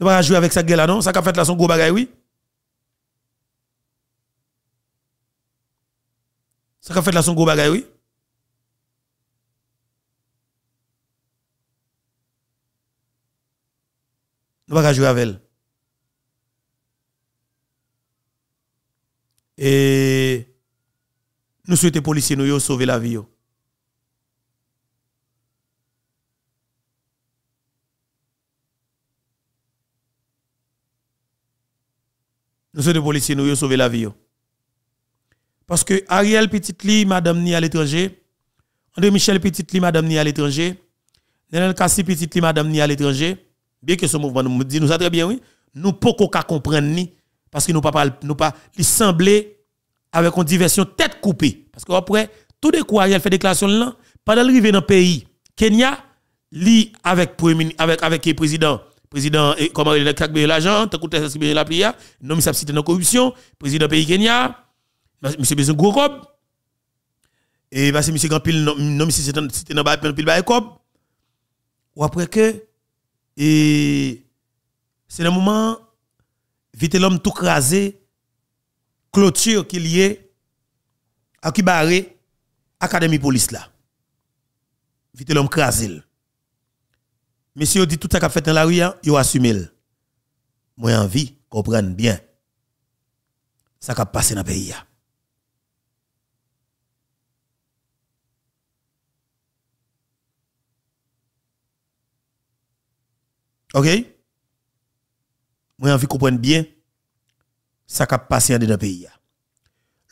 Ne pas jouer avec cette gueule là, non? Ça qu'a fait là son gros bagay, oui? Ça qu'a fait là son gros bagay, oui? Et nous souhaitons policiers nous sauver la vie. nous sommes des policiers, nous sauvé la vie. Parce que Ariel Petitli, madame ni à l'étranger, André Michel Petitli, madame ni à l'étranger, Nenel Kassi Petitli, madame ni à l'étranger, bien que ce mouvement nous dit, nous ça très bien, oui, nous pouvons pas comprendre parce que nous pas, nous pas, il semblait avec une diversion tête coupée. Parce que après, tout de coup, Ariel fait déclaration là, pendant l'arrivée dans le pays, Kenya, avec, avec, avec le président président et comment il a l'argent, la plia, non ça cité dans corruption, président pays Kenya, monsieur cob. Et parce que monsieur Gampil non mais c'était dans cob. Ou après que et c'est le moment vite l'homme tout crasé clôture qui lié à qui barré académie police là. Vite l'homme crasé. Monsieur dit tout ça qu'a fait dans la rue, il assume. Moi envie comprendre bien ça qu'a passé dans le pays. OK? Moi envie comprendre bien ça qu'a passé dans le pays.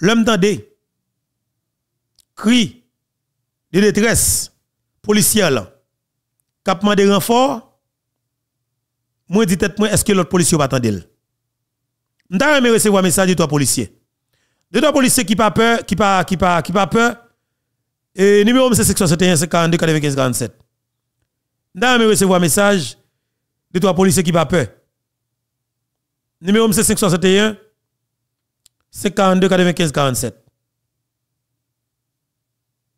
L'homme tendait cri de détresse policière cap demandé renfort, moi dit tête moi est-ce que l'autre policier va attendre M'ta aimé recevoir message de toi policier. De toi policier qui pas peur, qui pas qui pas qui pas peur. Et numéro c'est section 71 52 95 47. M'ta aimé recevoir message de toi policier qui pas peur. Numéro c'est 561 52 95 47.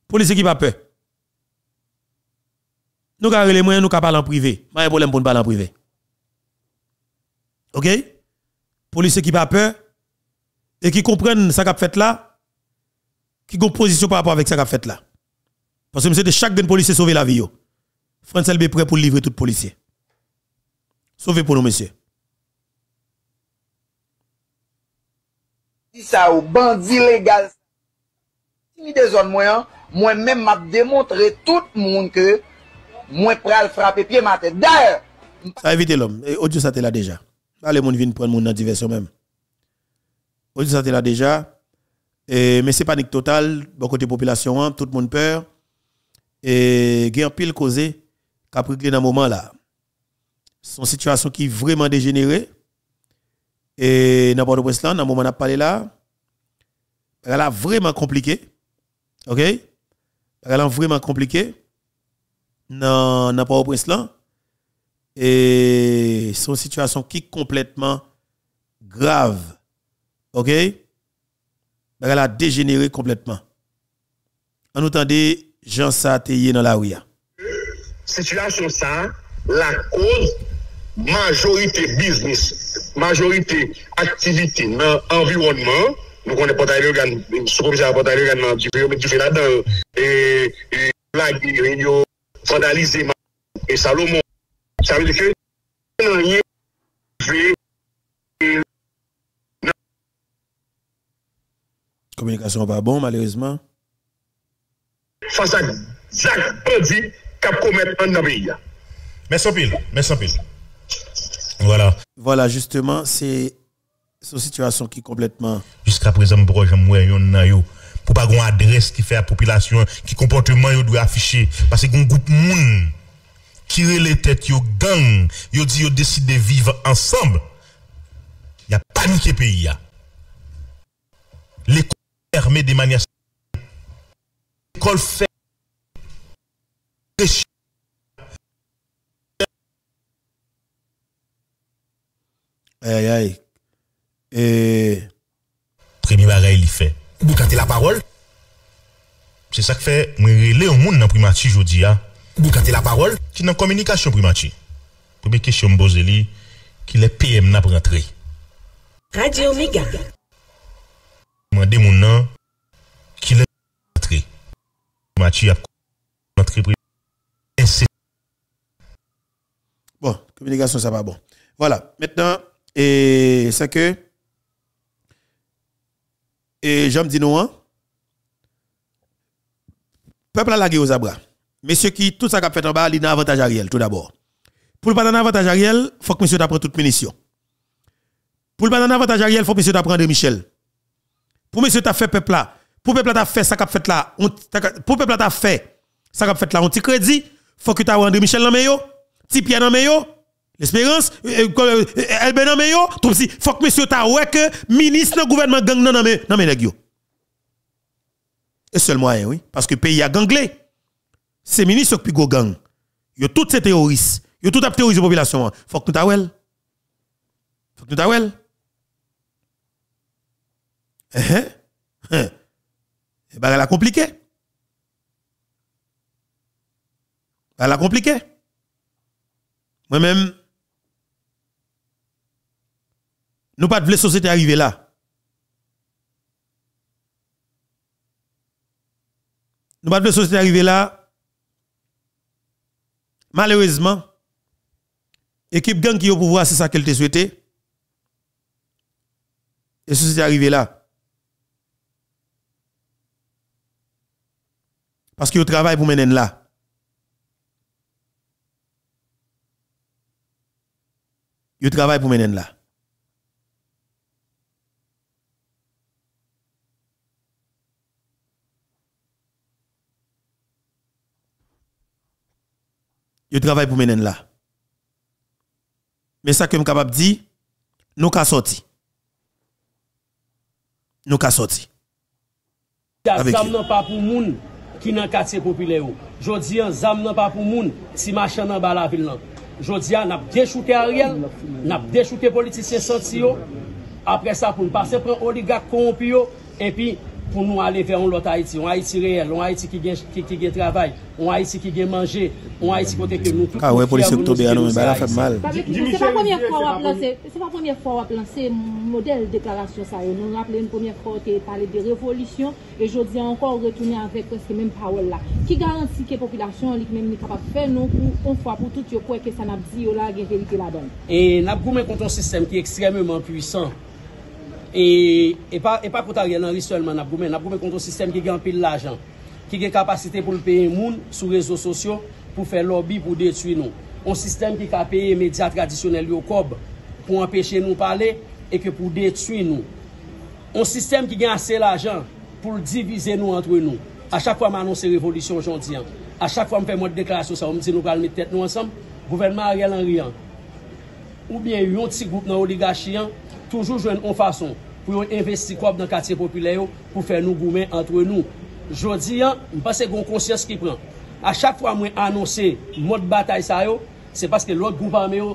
Policier qui pas peur. Nous avons les moyens, nous parler en privé. Pas de problème pour nous parler en privé. OK? Policiers qui pas peur et qui comprennent ce qu'a fait là, qui ont position par rapport avec ce qu'a fait là. Parce que c'est de chaque policier sauver la vie. François est prêt pour livrer tout policier. Sauvez pour nous, monsieur. Si ça au bandit légal, si des zones moyens, moi-même m'a démontré tout le monde que moi pral frapper pied ma tête. D'ailleurs, ça évite l'homme. Et audio ça là déjà. Allez mon vient prendre mon diversion même. Audio ça là déjà. Et mais c'est panique totale, bon côté population, hein, tout le monde peur. Et il y a pile causé qu'a pris dans moment là. Son situation qui est vraiment dégénérée. Et n'importe où dans le moment où on a parlé là, elle a vraiment compliqué. OK? Elle a vraiment compliqué. dans dans Port-au-Prince là et une situation qui est complètement grave. OK? Elle a dégénéré complètement. On entendait Jean Sateye dans la rue. Situation ça, la cause majorité business, majorité activité dans l'environnement, nous connaissons pas d'ailleurs organe, sous-commissaire d'ailleurs organe du fait là-dedans, et, la guerre, vandaliser et Salomon. Ça veut dire que non, rien fait Communication pas bon, malheureusement. face à Jacques Bandi qui a commettre un pays. Merci en pile, merci en pile. Voilà. Voilà, justement, c'est une situation qui est complètement. Jusqu'à présent, pour. Pour pas une adresse qui fait la population, qui comportement yo doit afficher. Parce que un groupe moun qui les têtes yo gang, yo dit yo décide de vivre ensemble. Y a paniqué pays. L'école fermée de manière l'école fait Aïe, aïe. Et. Premier bagay il fait. Vous cantez la parole. C'est ça que fait, moi relais au monde dans primati jodi a. Vous cantez la parole. Qui dans communication primati. Première question me pose qui les PM n'a pas rentré? Radio Méga. Demandez mon nom, qui les rentré? Primati a rentré Bon, communication, ça va bon. Voilà. Maintenant, et c'est que. Et j'aime dire nous, hein, peuple a lagué aux abras. Messieurs qui, tout ça qu'a fait en bas, il a un avantage Ariel, tout d'abord. Pour le pas un avantage Ariel, il faut que monsieur t'apprenne toute munition. Pour le pas un avantage Ariel, il faut que monsieur t'apprenne de Michel. Pour monsieur t'a fait peuple là, pour peuple t'a fait ça qu'a fait là, on, pour peuple t'a fait ça qu'a fait là, on petit crédit, faut que t'as André Michel dans meilleur, petit Pierre dans meilleur, l'espérance, Elben dans meilleur, tout si, faut que monsieur t'a ouais que ministre gouvernement gang dans dans dans nèg yo. Et seul moyen, oui, parce que pays a ganglé. C'est ministre qui go gang. Yo tous ces terroristes, yo tout a terrorisé la population. Faut que nous t'a well. Faut que nous t'a well. Eh eh. Eh ben, elle a compliqué. Elle a compliqué. Moi-même, nous pas de la société arriver là. Nous pas de la société arriver là. Malheureusement, équipe gang qui est au pouvoir, c'est ça qu'elle te souhaité. Et ceci est arrivé là. Parce qu'il travaille pour mener là. Il travaille pour mener là. yo travail pour menen là. Mais ça que je suis capable de dire, nous ka sorti. Nous ka sorti. Zam nan pa pou moun ki nan katye popile yo. Jodi an, zam nan pa pou moun si machan nan bala vil nan. Jodi an, nap dechoute Ariel, nap dechoute politisyen santi yo. Apre sa pou n'pase pren oligak korompi yo, epi pou nou ale ver yon lot Haiti, yon Haiti reel, yon Haiti ki gen, ki, ki gen travay, yon Haiti ki gen manje, yon Haiti kote ke nou tout. Ka wè polise koto be anon, ba la fè mal. Se pa pwemye fwa wap lanse model deklarasyon sa yo, nou rappele yon pwemye fwa te pale de revolisyon, e jodi ankon retounen avèk preske menm pawol la. Ki garanti ke populasyon li menm ni kapap fè nou pou on fwa pou tout yo kwe ke sa nabzi yo la gen verite la don. E nabgou men konton sistem ki ekstrememan pwisan, E, e pa, e pa kouta Ariel Henry selman nap goumen, nap goumen konton sistem ki gen pil l'ajan, ki gen kapasite pou l'peye moun sou rezo sosyo pou fe lobby pou detui nou. On sistem ki ka peye media tradisyonel yo kob pou empeshe nou pale e ke pou detui nou. On sistem ki gen ase l'ajan pou l'divize nou antre nou. A chak fwa manon se revolisyon jondian, a chak fwa m fè mwen deklarasyon sa, ou m di nou kalme tèt nou ansam, gouvernement Ariel Henry an. Ou bien yon ti goup nan oligachian, Toujou jwen an fason pou yon investi kop nan katye popile yo pou fè nou goumen antre nou. Jodi an, mpase goun konsyans ki pran. A chak fwa mwen anonsi mod batay sa yo, se paske lot goupan me yo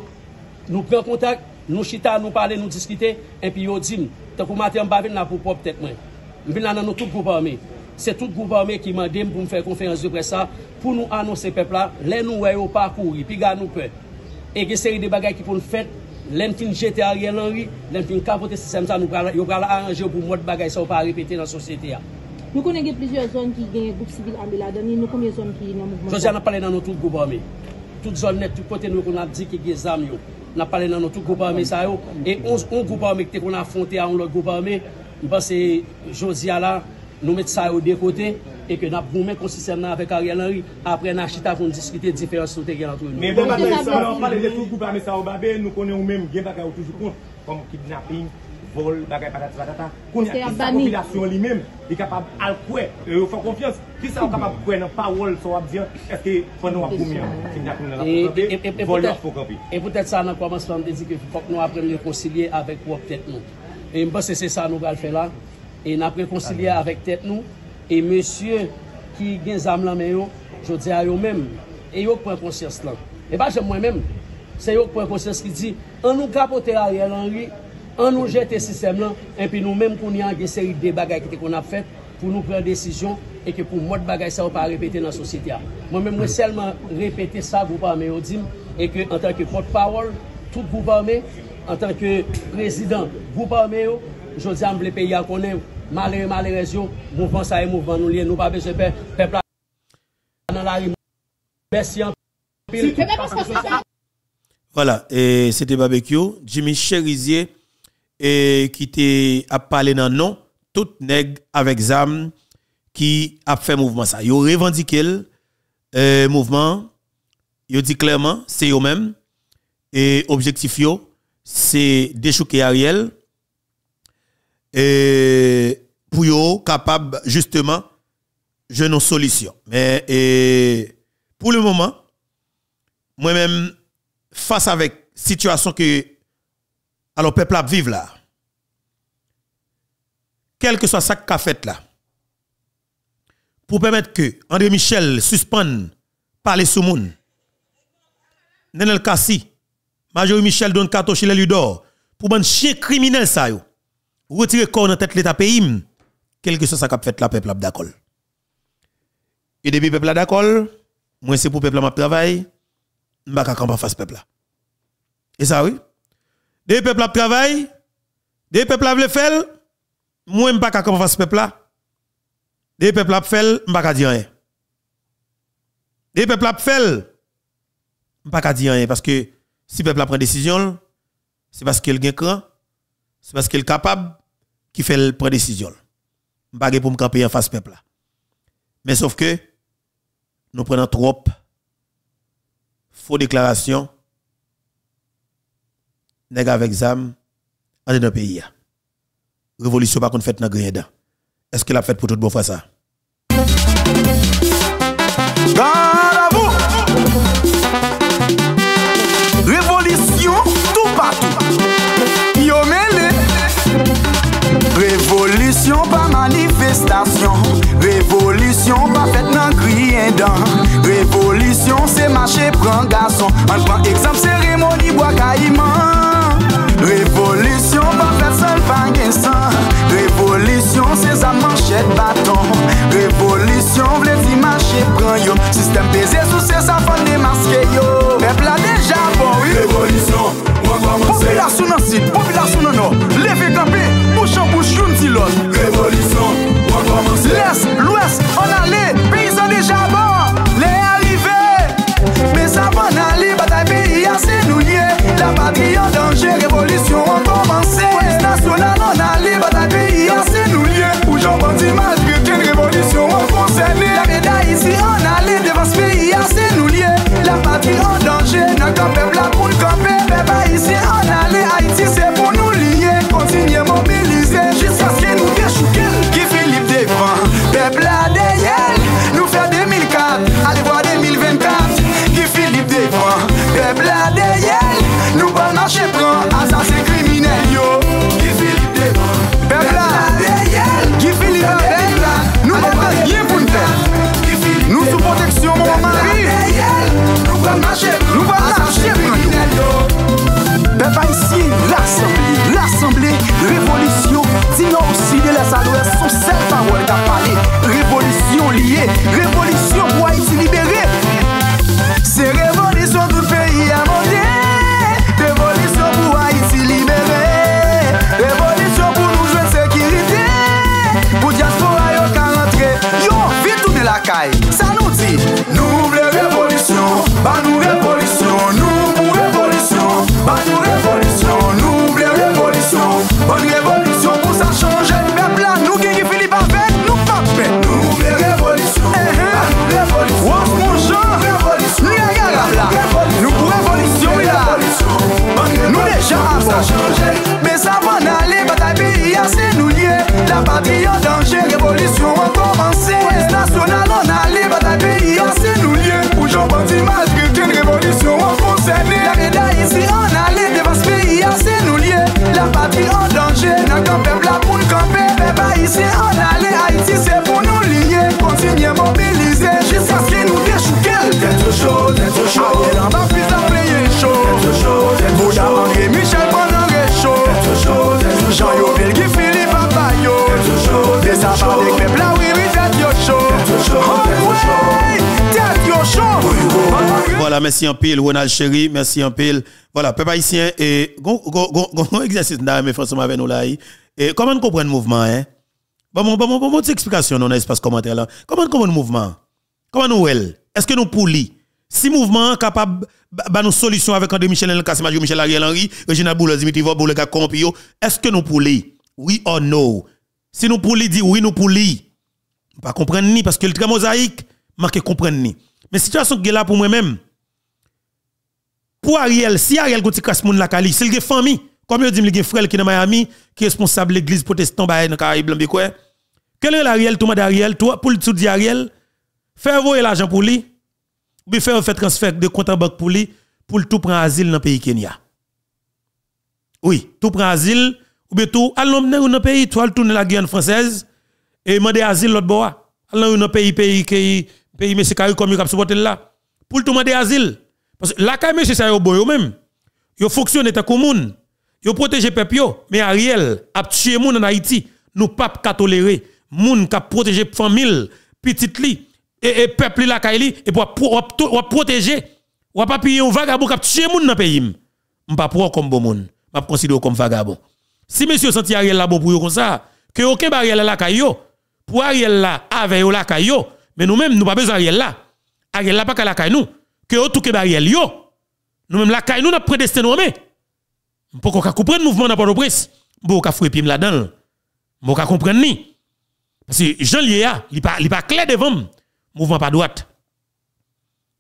nou pren kontak, nou chita, nou pale, nou diskite, epi yo dim, te pou mater mba vin nan pou pop tet mwen. Mvin nan nan nou tout goupan me. Se tout goupan me ki mandem pou mfè konferans de presa pou nou anonsi pepla, le nou weyo pa kouri, pi ga nou pe. E ge seri de bagay ki pou nou fèt, lèm fin jete a riel anri, lèm fin kapote sistem sa, pral, yo pral aranje pou mod bagay sa ou pa repete nan sosyete ya. Nou konen gen plizye zon ki gen goup sivil ambe la dani, nou konye zon ki nan mouvman? Josya nan pale nan nou tout goup ame. Tout zon net, tout kote nou kon ap di ki gen zam yo. Nan pale nan nou tout goup ame sa yo. E on goup ame ki te kon afronte a on lot goup ame, mba se Josya la, nou met sa yo de kote, e ke nap goumen konsisem nan avek Ariel Henry, apre nan chita pou diskite diferans sote gen antre nou. Men bon, bagay sa yo, pale de tout goup ame sa yo babe, nou konen ou men gen bagay ou toujou kont, kom kidnapping, vol, bagay patati patata, konen ki sa popilasyon li men, li kapab al kwe, yo fò konfians, ki sa yo kapab kwe nan pa wol so wap diyan, eske fò nou ap goumen, kidnapping nan ap kopi, vol nan fò kopi. E pwetet sa nan koman se fèm de di ki fò nou apren le konsilye avek wop tet nou. E mba se se sa nou gal fè la, E nap rekoncilia avèk tèt nou. E monsye ki gen zam lan men yo, jodi a yo men, e yo pren konsyans lan. E ba jèm mwen men, se yo pren konsyans ki di, an nou kapote a rè lan ri, an nou jète sistem lan, en pi nou men kon yon gen seri de bagay ki te kon ap fèt, pou nou pren desisyon, e ke pou mod bagay sa ou pa repete nan sosyete a. Mwen men mwen selman repete sa goupa me yo dim, e ke an tanke potpawol, tout goupa me, an tanke prezident goupa me yo, jodi a mble pe ya konen yo, Malè, malè rezyon, mouvman sa e mouvman nou liye, nou pa beze pe, pepla nan la rim, besi an pil. Voilà, et c'était barbecue, Jimmy Cherizier, et qui était à parler dans non, tout nègre avec zam qui a fait mouvement ça. Yo revendiqué le euh, mouvement, yo dit clairement, c'est eux même et objectif yo, c'est déchouquer Ariel et pour être capable justement de une solution. Mais pour le moment, moi-même, face avec situation que alors peuple a vivre là, quel que soit ça qu'a fait là, pour permettre que André Michel suspende parler sous moun, Nenel Kassi, Major Michel donne carton chez les Ludor, pour ban chien criminel ça yo retirer corps dans tête l'état pays quel que soit ça qu'a fait la peuple d'accord. Et depuis peuple d'accord moi c'est pour peuple m'a travail m'pa ka camp face peuple et ça oui. Depuis peuple a travail depuis peuple a veut faire moi m'pa ka camp face peuple là. Depuis peuple a fait m'pa ka dire rien. Depuis peuple a fait m'pa ka dire rien parce que si peuple prend décision c'est parce qu'il gagne cran c'est parce qu'il est capable qui fait le prendre décision. Pour me camper en face peuple Mais sauf que nous prenons trop faux déclarations nèg avec zam dans le pays. Révolution pas qu'on fait dans grand Est-ce qu'il a fait pour tout bon fois ça? Revolisyon pa manifestasyon Revolisyon pa fet nan kriyen dan Revolisyon se mache pran gason An pran ekzamp seremoni wakayman Revolisyon pa fet sol fangen san Revolisyon se zan manchet baton Revolisyon vle di mache pran yo. Sistem peze sou se zafan demaske yo. Pepla de Japon Revolisyon, wak waman se Populasyon nan sit, populasyon nan no Leve kampi lot Révolution, on Haïti Michel, Jean yo yo Voilà, merci en pile, Ronald Chéri, merci en pile. Voilà, peuple haïtien, et gon, gon, gon, gon, exercice mes François avec nous là. Et comment on comprend le mouvement, hein? Bon, bon, bon, bon, bon, explication dans l'espace commentaire là. Comment comprend le mouvement? Comment nous, elle? Est-ce que nous pouli? Si mouvement capable bah nous solution avec André Michel El Kassim, Michel Ariel Henry, Regina Boulez, Dimitri Vob, le gars Compio, est-ce que nous pouli? Oui ou non? Si nous pouli, dit oui, nous pouli. Pas comprendre ni parce que le très mosaïque, marqué comprendre ni. Mais situation qui est là pour moi-même, pour Ariel, si Ariel goûte casse moun la Cali, s'il a famille, comme il dit, il a frère qui est dans Miami, qui est responsable de l'église protestante dans le Caraïbe. Quel est l'Ariel, tout le Ariel, toi, pour le tout dire Ariel, faire voyer l'argent pour lui, bien faire un transfert de compte en banque pour lui, pour tout prendre asile dans le pays Kenya. Oui, tout prend asile, ou bien tout, allons dans le pays, toi, tourner la Guyane française, et demander asile l'autre bois. Allons dans le pays, pays, pays, pays, mais c'est comme il a là. Pour tout demander asile. Parce que là, quand monsieur ça yo boy même, yo fonctionne ta commune, yo protège peuple mais Ariel a tué moun en Haïti, nous pas tolérer moun ka protéger famille, petite li et, et peuple la kaili et pour protéger. Ou pas payer un vagabond qui tué moun dans pays. M'pa pour comme bon moun, m'a considérer comme vagabond. Si monsieur senti Ariel là bon pour comme ça, que aucun Ariel là kayo, pour Ariel là avec la kayo, mais nous même nous pas besoin Ariel là. Ariel là pas ka la kay nous. Que tout que barrière yo. Nous même la caille nous n'a prédestiné mais pour qu'on comprendre mouvement dans Port-au-Prince? Pour qu'on frapper là-dedans? Pour qu'on comprendre ni? Parce que Jean Liéa il pas il pas clair devant mouvement pas droite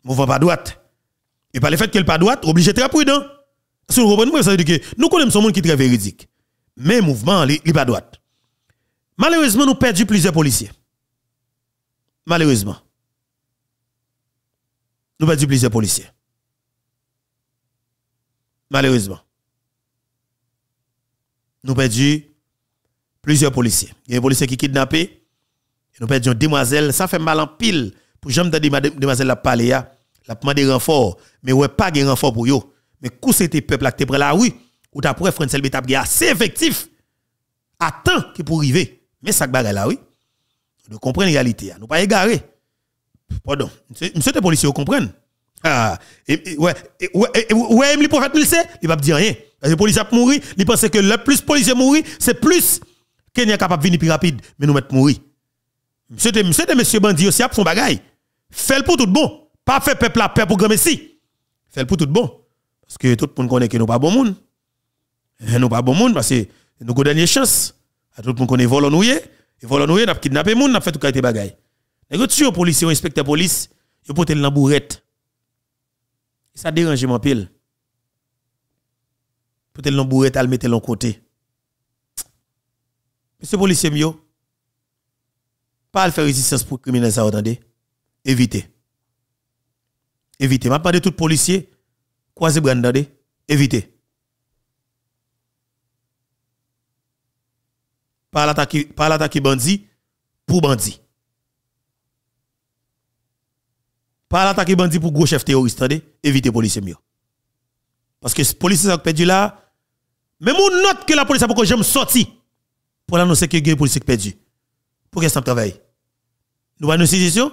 mouvement pas droite et par le fait qu'il pas droite obligé très prudent ça veut dire que nous connaissons monde qui est très véridique mais mouvement il pas droite malheureusement nous perdu plusieurs policiers malheureusement nous perdons plusieurs policiers. Malheureusement. Nous perdons plusieurs policiers. Il y a des policiers qui kidnappés. Nous perdons une demoiselle. Ça fait mal en pile. Pour jamais dire demoiselle la parler, la demandé renfort. Mais ouais, pas de renfort pour yo. Mais coup c'était peuple qui prend la rue, ou ta pour François Betap assez effectif. Attends qui pour arriver. Mais ça bagarre là, oui. Nous comprenons la réalité. Nous pas égarés. Pardon. Monsieur les policiers, vous comprenez? Ah, et, ouais, ouais, ouais, le prophète il sait, il va dire rien. Parce que les policiers mourir, il pense que le plus policiers mourir, c'est plus est capable de venir plus rapide, mais nous mettre mourir. Monsieur de monsieur bandit aussi a son bagaille. Fait le pour tout bon. Pas fait peuple la paix pour grand messie. Fait le pour tout bon. Parce que tout le monde connaît que nous pas bon monde. Nous pas bon monde parce que nous avons dernière chance. Tout le monde connaît volant nous et volant nous n'a kidnappé monde, n'a fait tout qualité bagaille. Et quand tu es policier ou inspecteur police, il peut être dans bourrette. Ça dérange mon pile. Peut-être dans bourrette, elle mettre côté. Monsieur policier mio, pas faire résistance pour criminel ça. Évitez. Évitez. M'a pas de tout policier croisez bras attendez. Évitez. Pas l'attaquer bandit pour bandit. Pas l'attaquer bandit pour gros chef terroriste, attendez, évitez policier mieux. Parce que police a perdu là, même on note que la police a pas jamais sorti pour annoncer que les policiers perdu. Pour qu'est-ce que travail Nous avons une situation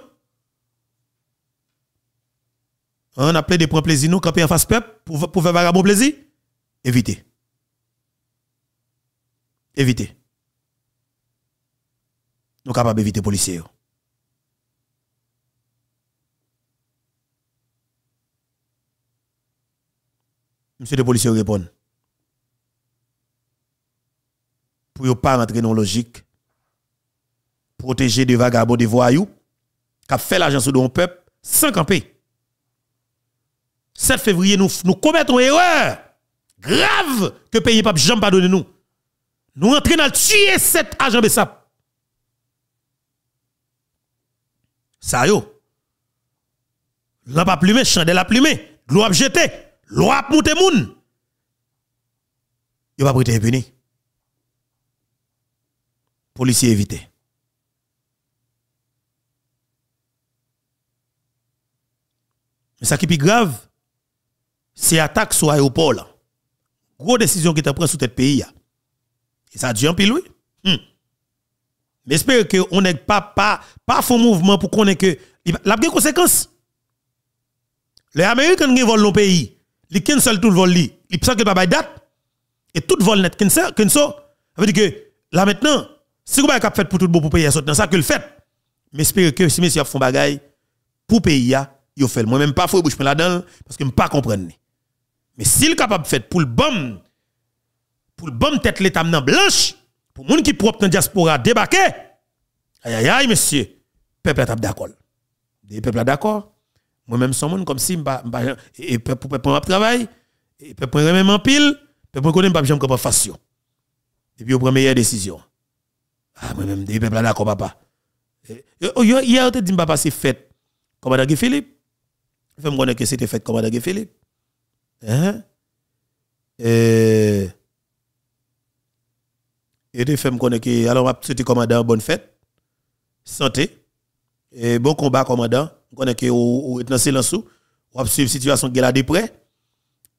On a plein de points plaisir nous camper en face peuple pour faire vagabond plaisir Évitez. Évitez. Nous sommes capables d'éviter les policiers. Monsieur le policier répond. Pour ne pas rentrer dans la logique, protéger des vagabonds, des voyous, qui fait l'argent sur le peuple sans camper. 7 février, nous, commettons une erreur grave que le pays n'a jamais pardonné nous. Nous rentrons dans tuer sept agents Bessap. Ça yo. L'on pas plumé, chandelle a plumé, l'eau a jeté, l'eau a monté moun. Yo pas prêté puni. Policier évité. Mais ça qui est plus grave, c'est attaque sur l'aéroport. Gros décision qui est prise sur tête pays. Et ça a dû en pile. Hmm. Mais j'espère qu'on n'est pas, pas, pas font mouvement pour qu'on ait que. La des conséquences. Les Américains qui volent nos pays, ils cancel tout le vol, ils pensent que pas date. Et tout vol net. Ça veut dire que là maintenant, si vous avez fait pour tout le monde pour payer ça, dans ça que le fait. Mais j'espère que si monsieur font bagaille pour payer, il fait. Moi même pas faut bouche là-dedans parce que je pas comprendre. Mais s'il capable de faire pour le bon pour le bon tête l'état maintenant blanche pour moun qui propre dans diaspora débarquer. Aïe aïe aïe monsieur, peuple est d'accord. Des peuple est d'accord. Moi même son monde comme si et peuple peuple m'a travail et peuple même en pile, peuple connaît pas jamais comment faire Et puis au meilleure décision. Ah moi même des peuple d'accord papa. Hier hier te dit papa c'est fête. Guy Philippe. Fait me connaître que c'était commandant Guy Philippe. Hein? Et et te fait me connaître que alors m'a souhaité commandant bonne fête. Santé. Et bon combat commandant. Je connais que ou est dans silence ou ou suivre situation qui est là de près.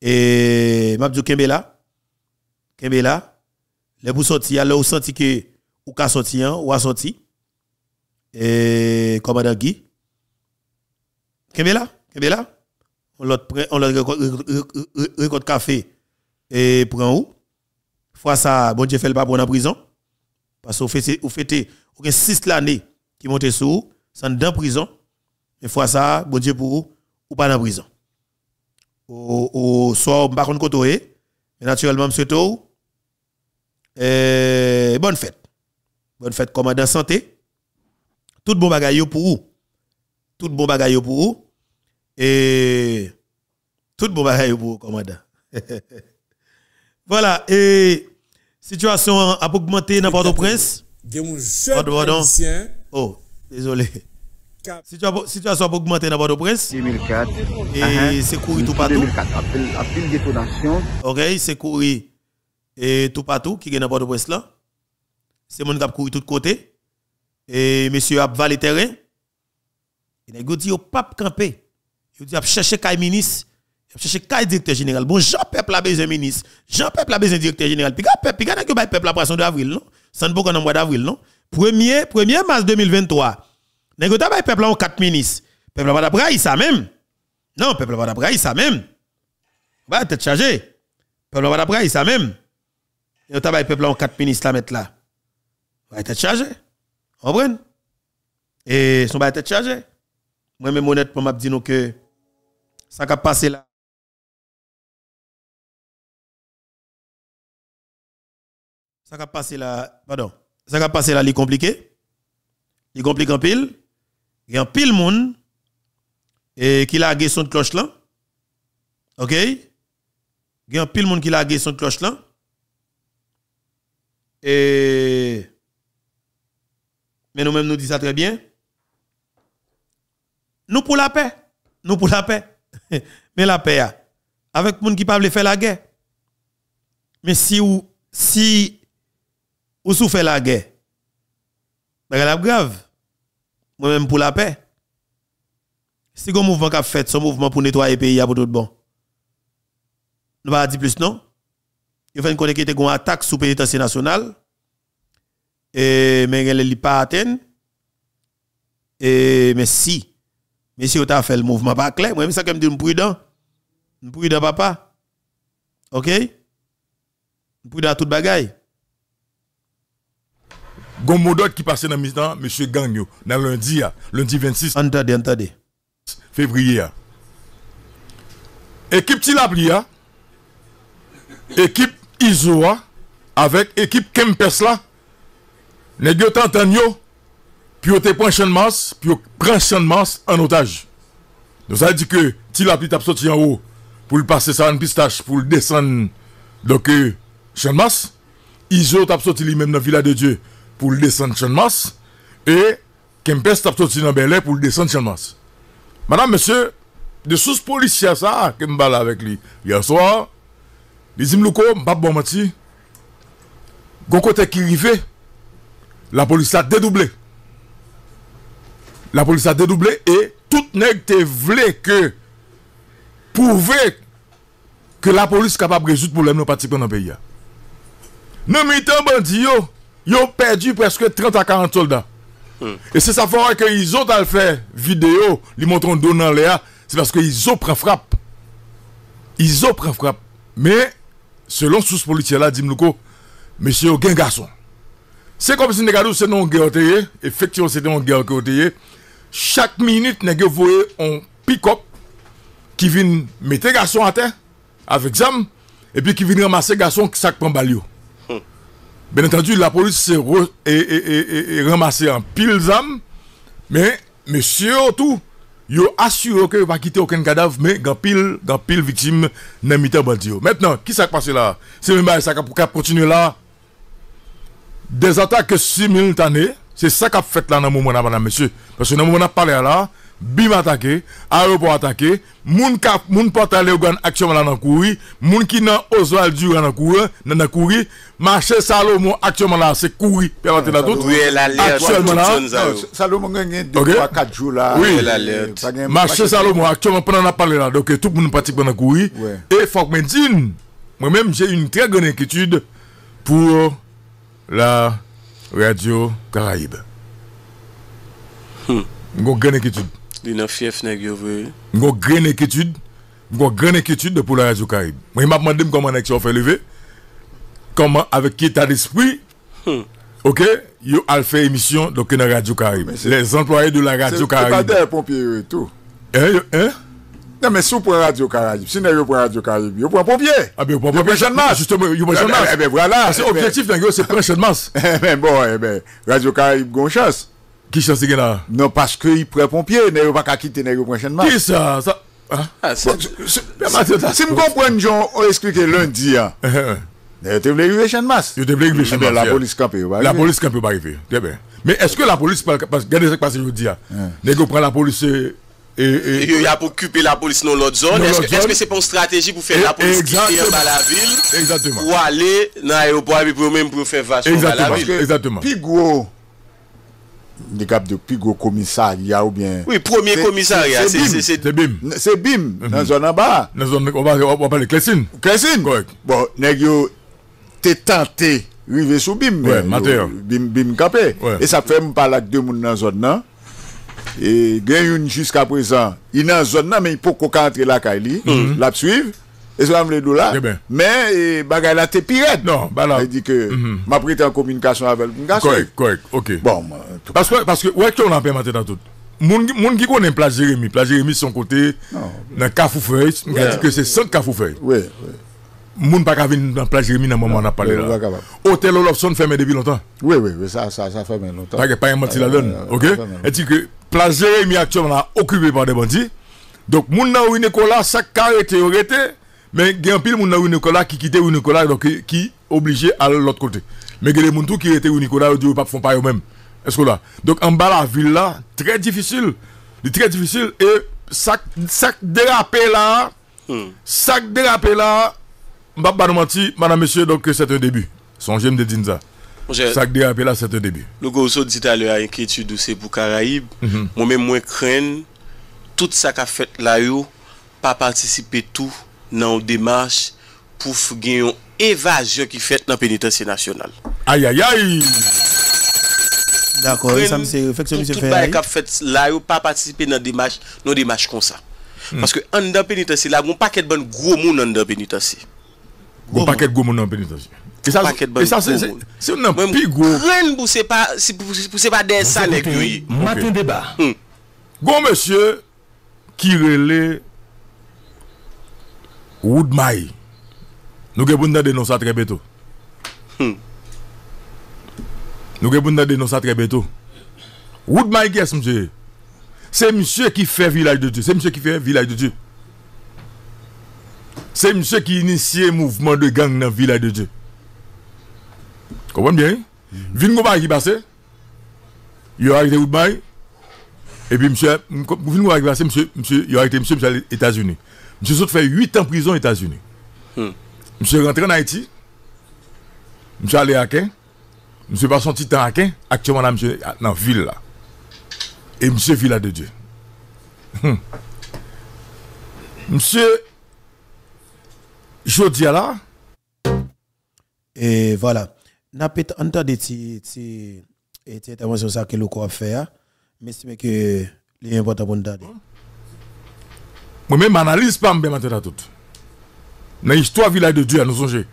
Et m'a dit Kembe là. Là. Les pour sortir là ou senti que ou ka sorti hein, ou sorti. Et commandant Guy. Kembe là, Kembe là. On l'autre on récolte café. Et prend où? Fois ça bon Dieu fait le pas pour en prison. Parce qu'on fait ou ou 6 l'année qui monte sous sans dans prison. Mais fois ça bon Dieu pour ou pas dans prison. Au soit pas contre côté mais naturellement monsieur Tou euh, bonne fête. Bonne fête commandant santé. Tout bon bagaille pour vous. Tout bon bagaille pour vous et tout bon bagaille pour vous, commandant (laughs) voilà et situation a augmenté dans Port-au-Prince Pardon, Oh, désolé. Situation situation a augmenté dans Port-au-Prince 2004. et Uh-huh. c'est courir tout partout. 2004. Appel, détonation. OK, c'est courir et tout partout qui est dans Port-au-Prince là. C'est mon qui a couru tout côté et monsieur a valé terrain. Il a dit au pape campé. Il dit a chercher kay ministre, il a chercher kay directeur général. Bon Jean peuple a besoin ministre, Jean peuple a besoin directeur général. Puis peuple, puis bay peuple la poisson d'avril non? Ça ne peut mois d'avril non? Premier 1er mars 2023. Nèg ta bay peuple en quatre ministres. Peuple va d'après ça même. Non, peuple va d'après ça même. Va tête chargée. Peuple va d'après ça même. Et ta bay peuple en quatre ministres la mettre là? Va tête chargée. Comprenez? Et son ba tête chargée. Moi même honnêtement m'a dit que ça a passé là. Ça a passé là, pardon. Ça a passé là, il compliqué. Il complique en pile. Il y a un pile monde et qui l'a son cloche là. OK? Il y a un pile monde qui l'a son cloche là. Et mais nous-mêmes nous disons ça très bien. Nous pour la paix. Nous pour la paix. Mais la paix, avec monde qui parle faire la guerre. Mais si ou si la guerre, ben la grave. Moi-même pour la paix. Si un mouvement qu'a fait, son mouvement pour nettoyer le pays pour tout bon. Nous va dire plus non? Il fait une a une attaque sous pénitentiaire national. Et mais elle n'est pas atteinte. Et mais si mais si vous avez fait le mouvement pas clair, moi, ça que me dit prudent. Prudent papa. OK? Prudent à toute bagaille. Gon modot qui passait dans mi-temps, monsieur Gagno, dans lundi, ah, lundi 26 Entendez, entendez. février. ah. Équipe Tilapli, ah, équipe Isoa, avec équipe Kempes là, yo, Puis yo te prend Sean Mars, puis on prend Sean Mars en otage. Donc ça veut dire que Tilapi t'a sorti en haut pour le passer ça en pistache, pour le descendre. Donc euh, Sean Mars, Iso t'a sorti lui-même dans Villa de Dieu pour le descendre Sean Mars. Et Kempes tap sorti dans Bel pour le descendre Sean Mars. Madame, monsieur, de sous policier ça, que me balle avec lui. Hier soir, les dit Mlouko, bon menti. Gon côté qui arrivait, la police l'a dédoublé. La police a dédoublé et tout nèg te vle que prouver que la police capable de résoudre le problème dans le pays. Nous mettons bandits, ils ont perdu presque 30 à 40 soldats. Et c'est ça fait que ils ont fait vidéo, ils montrent dos dans l'air, c'est parce qu'ils ont pris frappe. Ils ont pris frappe. Mais, selon source policière là, dit monsieur, aucun garçon. C'est comme si nous c'est non guerre effectivement c'était une guerre chak minute nè gyo voye on pikop ki vin mette gason an te avèk zam epi ki vin ramase gason ki sak pran bal yo. Hmm. ben entendu la polis se re, e, e, e, ramase an pil zam. Men mesye o tou yo asyro ke yo pa kite oken kadav men gan pil, gan pil viktim nan mita bandi yo. Maintenant ki sak pase la se men ba sak ap pou ka continue la des atak simultane c'est ça qu'a fait là dans le moment là, madame, monsieur. Parce que dans le moment on a parlé là, bim attaqué, aéroport attaqué, moun ka moun porte aller au action là dans couri, moun qui nan Oswald Durand dans couri, dans couri, marché Salomon actuellement là, c'est couri, permettez la tout. Oui, elle alerte, Actuellement là. Salomon gagne 2, Ok. 3, 4 jours là. Oui, gagne- marché Salomon actuellement pendant on a parlé là, donc tout le monde pratique pendant courir. Ouais. Et faut que me dise, moi-même j'ai une très grande inquiétude pour la Radio Caraïbe. Hmm. Mgon gren ekitude. Li nan fief neg yo vwe. Mgon gren ekitude. Mgon gren ekitude pou la Radio Caraïbe. Mwen map mandim koman ek se yo fe leve. Koman avek ki ta despri. Hmm. Ok, yo al fè emisyon do kè nan Radio Karib. Les employè de la Radio Karib. Se pata yon pompye yo etou. Eh, yo, eh? Nan men sou pran Radio Karayib, si nan yo pran Radio Karayib, yo pran popye. A be yo pran popye. Yo pran chanmas. Justement, yo pran chanmas. E be wala. Se objektif nan yo, se pran chanmas. E ben bon, e ben, Radio Karayib gon chans. Ki chans se gen la? Non, paske yi pran popye, nan yo pa kakite, nan yo pran chanmas. Ki sa? Sa? Ha? Si m konpren joun, o esklike lundi ya. Yo te vle yuve chanmas. Yo te vle yuve chanmas. La polis kampe yo ba yuve. La polis kampe yo ba yuve. Te ben. Men eske la polis, gade se kpase yo di ya. Nan yo pran la polis se... Yo y ap okupe la polis non lot zon Eske se pon strategi pou fè la polis Ki fè yon ba la vil Ou ale nan aeroport Pou mèm pou fè vasyon ba la vil Pi gwo Nekap de pi gwo komisarya ou bien Oui, premier komisarya Se bim. Se bim, nan zon an ba Nan zon an ba le klesin Klesin Bon, nek yo te tante Rive sou bim Bim kapè E sa fèm palak de moun nan zon nan E gen yon jiska prezan Yon nan zon nan men yon pou koka antre la ka li mm -hmm. La psuiv E so am le do la Men e, bagay la te piret Non, ba la E di ke mm -hmm. ma prete an komunikasyon avel Korek, korek, ok Bon Paske wè kyo nan pe maten an tout Moun, moun ki konen Plas Jeremie Plas Jeremie son kote non, Nan Kafoufei Mwen yeah. di ke se sent Kafoufei Oui, oui Moun pa ka vin nan plaj Jeremie nan mouman ap pale la. Hotel Olofson fèmè debi lontan. Oui, oui, oui, sa fèmè lontan. Pa gen pa yon mati la don, ok? Eti ke place Jérémy actuellement là occupé par des bandits. Donc moun nan Rue Nicolas ça arrêté arrêté, mais il y a un pile moun nan Rue Nicolas qui quitté Rue Nicolas donc qui- obligé à l'autre côté. Mais il y a des moun tout qui était Rue Nicolas disent pas font pas eux même. Est-ce que là? Donc en bas la ville là, très difficile. Très difficile et ça ça dérapé là, ça dérapé là, m'pa pas nous mentir, madame monsieur donc c'est un début. Songez me de dire ça. Sak mm-hmm. mm. de apè la, se te debi. Logo ou so dit alè a enkyetude ou se pou Karaib, mwen mm -hmm. mwen kren, tout sa ka fèt la yo, pa partisipe tou nan ou demache pou fgen yon evajyon ki fèt nan penitensi nasyonal. Ayayay! D'akor, sa mse refleksyon mse fè. Tout baye ka fèt la yo, pa partisipe nan demache, nan demache kon sa. Mm. Paske an dan penitensi la, mwen pa ket bon gwo moun an dan penitensi. Mwen pa ket gwo moun an penitensi. E sa, e sa, se ou nan pigou. Ren pou se pa, se pou se pa den sa nek yoy. Maten deba. Gon monsye, ki rele, woud may. Nou gen pou nan denonsa tre beto. Nou gen pou nan denonsa tre beto. Woud may kes monsye. Se monsye ki fe vilaj de Diyo. Se monsye ki fe vilaj de Diyo. Se monsye ki inisye mouvman de gang nan vilaj de Diyo. Comprenez bien? Vin Goma qui passe, il a arrêté Woodbay, et puis monsieur, Vin Goma qui passe, monsieur, monsieur, il a arrêté monsieur, monsieur aux États-Unis. Monsieur Saute fait 8 ans en prison aux États-Unis. Hmm. Monsieur est rentré en Haïti, monsieur allé à Quin, monsieur passe son petit temps à Quin, actuellement là, monsieur, dans la ville là. Et monsieur Villa de Dieu. Hmm. Monsieur, je dis là, Et voilà. N'a pas entendu ti ti et ti intervention ça que le corps fait hein. mais c'est que c'est important pour nous entendre. Moi-même, analyse pas bien maintenant tout. Dans l'histoire village de Dieu, à nous songer.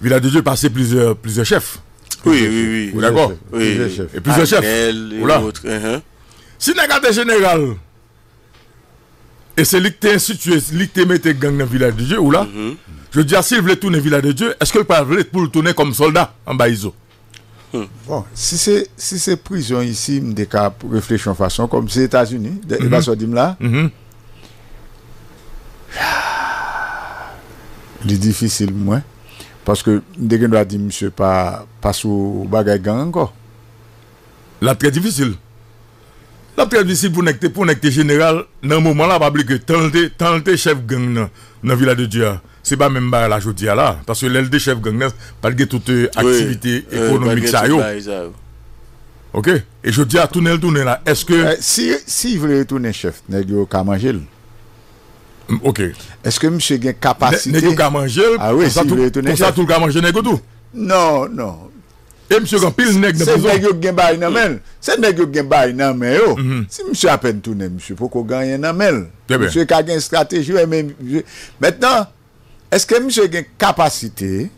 Village de Dieu passé plusieurs, plusieurs chefs. Oui, oui, oui. Vous d'accord? Oui. Et plusieurs chefs. Voilà. autres, hein. Si nous regardons général, Et c'est lui qui t'a institué, lui qui t'a mis gang dans le village de Dieu, ou là. Mm -hmm. Je dis, s'il voulait tourner le village de Dieu, est-ce qu'il peut pour le tourner comme soldat en Baïzo mm. Bon, si c'est si c'est prison ici, me décap réfléchir en façon comme c'est États-Unis, mm -hmm. évasion -hmm. là. Mm-hmm. Il est difficile moi parce que dès que doit dire monsieur pas pas sous bagaille gang encore. Là très difficile. La ptèl disi pou nekte, pou nekte general, nan mouman la pabli ke tante, tante chef gang nan, nan Villa de Dieu. Se ba men ba la jodi ya la, paske lèl de chef gang nan, palge toute aktivite oui, ekonomik sa yo. Ok, e jodi ya tounel tounel la, eske... Euh, si, si vle tounel chef, nèk yo ka manjel. Ok. Eske msè gen kapasite... Nèk yo ka manjel, ah, oui, si pou sa tout ka manjel nèk yo tou? Non, non. Et monsieur gan pile nèg dans C'est nèg yo gen bay nan men. C'est nèg yo gen bay nan men yo. Si monsieur a peine tourner monsieur faut qu'on gagne nan men. Bien. Monsieur ka gen stratégie maintenant est-ce que monsieur a capacité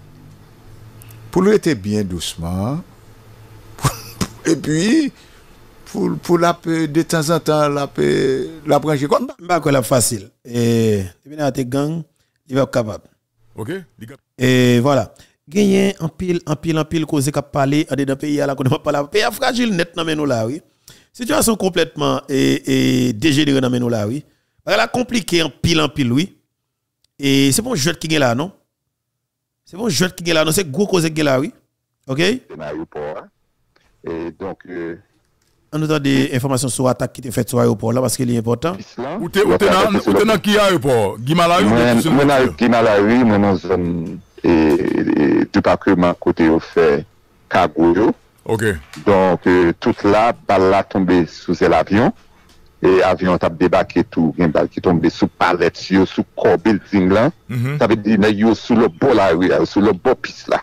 pour le être bien doucement (laughs) et puis pour pour la de temps en temps la la brancher comme Pas que la facile. Et depuis dans tes gang, il va capable. OK Et voilà. Gagner en pile, en pile, en pile, cause qu'a parlé, en dedans pays, là, qu'on n'a pas parlé. Pays a fragile net dans nous là, oui. Situation complètement et, et dégénérée dans nous là, oui. Parce qu'elle a compliqué en pile, en pile, oui. Et c'est bon jeu qui est là, non? C'est bon jeu qui est là, non? C'est gros cause qui est là, oui. OK? Et donc, euh, On nous donne des informations sur l'attaque qui était faite sur l'aéroport là parce qu'il est important. Ou t'es dans dans qui aéroport? Guimala ou Mwen t'es mwen nan Gimalawi, mwen nan zon e e depakreman kote yo fe kago yo. Ok. Donk euh, tout la, bal la tombe sou zel avyon. E avyon tap debake tou gen bal ki tombe sou palet yo, sou ko building lan. Mm -hmm. Tabe di nan yo sou lo bo la, sou lo bo pis la.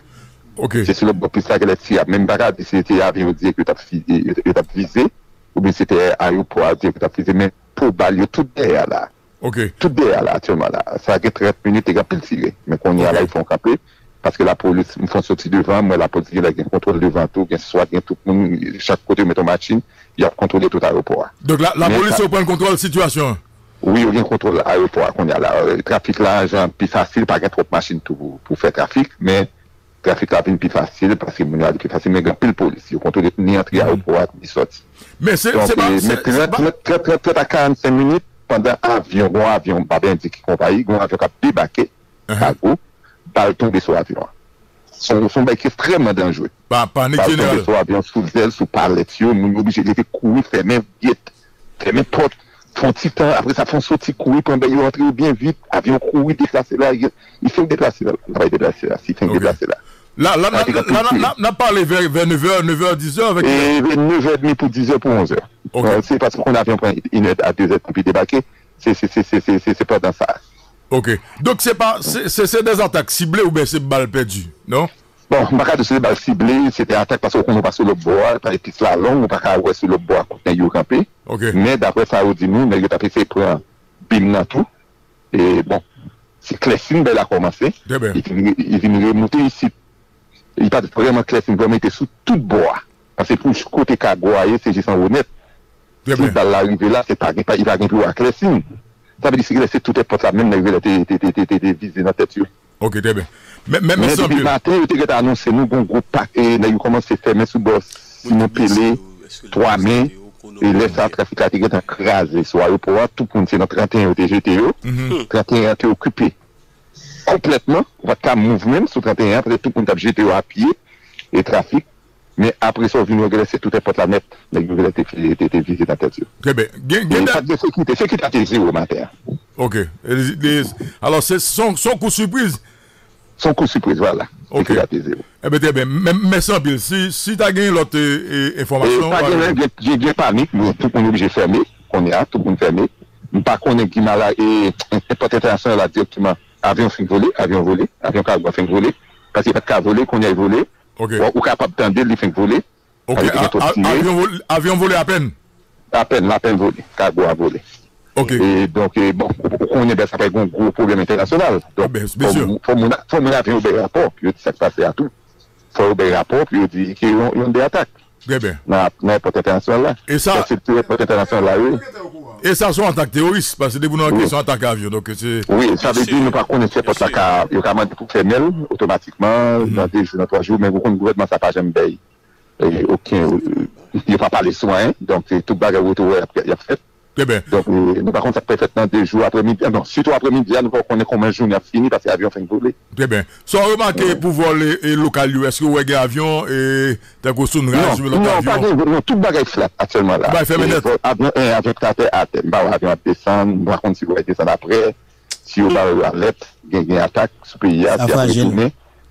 Ok. Se sou lo bo pis la ke le si ap. Men baka di se te avyon diye ki yo tap vize. Ou bi se te ayo pou avyon ki yo tap vize. Men pou bal yo tout deya la. Ok. Tout de ya la, atyèman la. Sa ke 30 minute e kapil tire. Men konye ala, y fon kapil. Paske la polis m fon soti devan, mwen la polis gen la gen kontrol devan tou, gen swat, gen tout moun, chak kote meton machin, y ap kontrole tout aropora. Donk la, la polis yo pren kontrol situasyon? Oui, yo gen kontrol aropora konye ala. Trafik la, jan pi fasil, pa gen trop machin tou pou fè trafik, men trafik la vin pi fasil, paske moun yo adi pi fasil, men gen pil polis. Yo kontrole ni entri mm. aropora, ni soti. Men se, se ba, se ba. Met 30 a 45 minute, pandan avyon, goun avyon, pa ben di ki kompayi, bon uh-huh. goun avyon ka debake, uh -huh. kagou, bal tombe sou avyon. Son, son bay ki ekstremman denjwe. Ba, panik jenel. Bal tombe sou avyon, sou zel, sou palet yo, moun yo bije leve koui, femen viet, femen tot, fon titan, apre sa fon soti koui, pandan yo rentre yo bien vit, avyon koui, deplase la, il fèm deplase la, il fèm deplase la, il fèm deplase la. Là, là, n'a parlé vers, vers 9h, 9h, 10h avec... Et 9h30 pour 10h pour 11h. Okay. Euh, c'est parce qu'on avait un point une heure à 2h qu'on peut débarquer. C'est pas dans ça. Ok. Donc, c'est pas c'est des attaques ciblées ou bien c'est balles perdues, non? Bon, m'a ka de se bal sible, se te atak paso kon nou pa sou lop boa, pa etis la long, m'a ka wè sou lop boa konten yo kampe. Ok. Mè d'apre sa ou di nou, mè yo tapè se pran bim nan tou. E bon, se klesin bel a komanse. De ben. E vini remoute isi li pat vreman kles, li vreman ite sou tout boa. Pase pou kote ka goye, se jisan wonet, sou dal la rive la, se pa gen plou a kles sin. Sa be di se glese tout e pot la, men nan rive la te vize nan tet yo. Ok, te ben. Men son pi... Men maten, yo te gete anonsen nou goun group pak, e nan yo koman se fèmen sou bos, sinon pele, 3 men, e lè sa trafika te gete an krasi, so a yo pou an, tout pou nse nan 31 yo te jete yo, 31 yo te okupe. kompletman, vat ka mouvmen sou 31, apre tout moun tap jete yo apye, e trafik, men apre so vin yo grese tout e pot la met, nek yo grese te vize nan tèt yo. Kebe, gen da... Men pat de sekite, sekite ate zi yo mater. Ok, alors son kou surprise? Son kou surprise, wala. Ok, ebe tebe, mersan bil, si ta gen lote informasyon... Ta gen gen, gen panik, tout moun obje ferme, konye a, tout moun ferme, mpa konen ki mala, e pote transfer la direktman, avyon fin vole, avyon vole, avyon kargo fin vole, pasi pat ka vole, konye vole, okay. Bon, ou, ou kapap tende li fin vole. Ok, a, a, avyon, vole, avyon vole apen? Apen, apen vole, kargo a vole. Ok. Et donc, et bon, konye bes apay goun gro problem internasyonal. Ah, Fon moun avyon oube rapor, yo di sak pase a tou. Fon oube rapor, yo di ki yon de atak. nan epote internasyon la. E sa... E sa son an tak terorist, pasi debou nan an tak avyon. Oui, sa ve di nou pa konen se pot la ka, yo ka mandi pou femel, otomatikman, nan 2 ou 3 jou, men kon gouvernement sa pa jem bey. Yo pa pale soin, donk tout bagay wote wè ap fèt. Eh Très bien. Donc, euh, nous, par contre, ça peut être dans deux jours après-midi. Ah non, surtout après-midi, nous pouvons connaître combien de jours on a fini parce que l'avion fait voler. Eh Très bien. Sans remarquer ouais. pour voler et local, est-ce que vous avez un avion et t'as gros sounrage non. sur l'avion? Non, pas de, non, tout bagage flat actuellement là. Bah, fait minute. Avion, un avion qui a fait à terre. Bah, avion à descendre. Par contre, si vous allez descendre après, si vous avez à l'aide, il y a une attaque, ce pays a été retourné.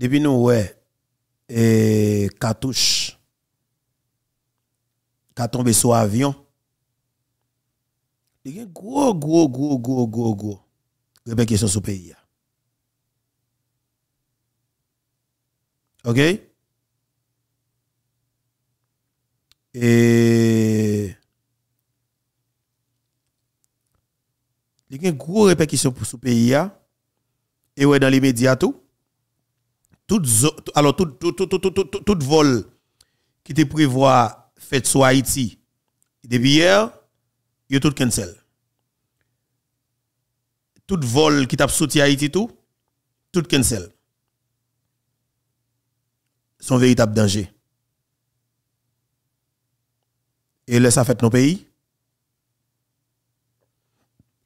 Depuis nous, ouais, et cartouche, qu'a tombé sur avion, il y a gros, gros, gros, gros, gros, gros répercussion sur le pays. OK? Et. Il y a une grosse répercussion pour pays. Et ouais, dans les médias, tout tout, alors, vol qui était prévu fait sur Haïti, depuis hier, il est tout cancel. Tout vol qui t'a soutenu Haïti, tout, tout cancel. Son véritable danger. Et laisse ça fait nos pays.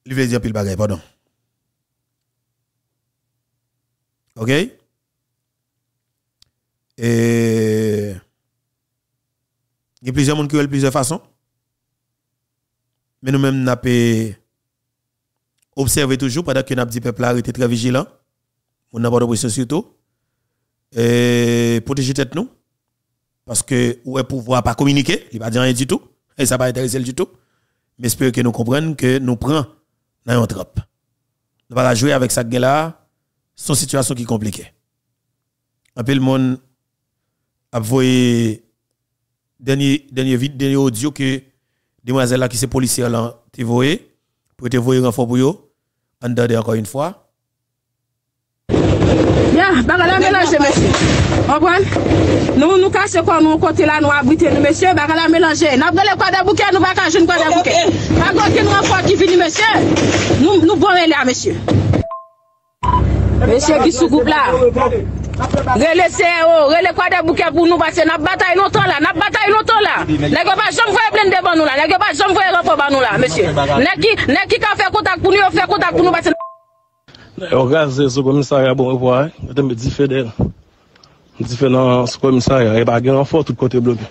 Il veut dire pile bagaille, pardon. Ok? Et il y a plusieurs monde qui veulent plusieurs façons. Mais nous-mêmes, nous avons observé toujours pendant que nous avons dit peuple été très vigilant. On n'a pas de pression surtout. Et protéger tête nous. Parce que ouais pouvoir pas communiquer, il va dire rien du tout. Et ça va pas intéresser du tout. Mais j'espère que nous comprenions que nous prenons dans un trap. Nous allons jouer avec ça là. Une situation qui est compliquée. Un peu le monde voyé dernier dernier vide dernier audio que demoiselle là qui c'est policière là pour te voyer renfort pour yo encore une fois Ya, la mélange, monsieur. Anpwen? Nou nou kache kon nou kote la nou abrite nou, monsieur. La mélange. Nap gale kwa da bouke, nou baka monsieur. Bon monsieur. Monsieur. Rele CEO, rele kwa de bouke pou nou basye, nap batay nou ton la, nap batay nou ton la. Nè gyo pa jom voye blende ban nou la, nè gyo pa jom voye refo ban nou la, mesye. Nè ki ka fè kontak pou nou, yo fè kontak pou nou basye. Nè yo gaze sou komisarya bon repoare, ete mbe di fè del. Di fè nan sou komisarya, e bagè nan fò tout kote blokè.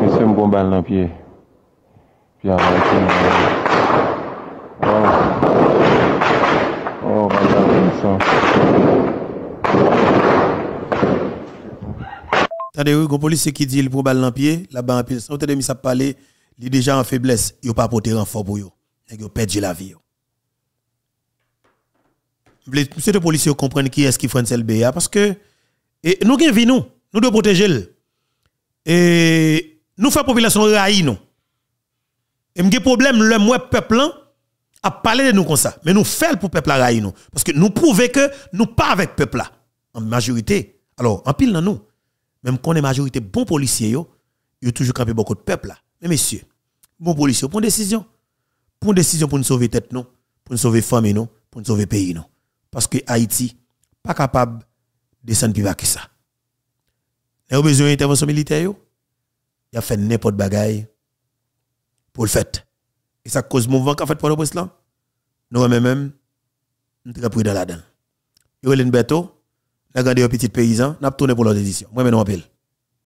Mese mbon bal nan piye, pi avan ete mwen. Attendez, oui, un policier qui dit il pour balle dans pied, là-bas en pile, sans te mis ça parler, il est déjà en faiblesse, il pas porté renfort pour yo. Il a perdu la vie. Monsieur le policier comprendre qui est-ce qui fait le BA parce que nous vie nous, nous devons protéger le. Et nous faisons population raï nous. Et m'gen problème le moi peuple là, a parlé de nous comme ça, mais nous faisons pour peuple raï nous parce que nous prouvons que nous pas avec peuple là. en majorité. Alors, en pile dans nous, même qu'on est majorité bon policier yo, yo toujours campé beaucoup de peuple là. Mais messieurs, bon policier, prend décision. Prend décision pour nous sauver tête non, pour nous sauver famille non, pour nous sauver pays non? Parce que Haïti pas capable de descendre plus que ça. Il a besoin d'intervention militaire yo? Il a fait n'importe bagaille pour le fait. Et ça cause mouvement qu'a fait pour le président. Nous même même nous très pris dans la donne. Yo Beto, n'a gardé un petit paysan, n'a tourné pour l'autre édition. Moi, mais non, appelle.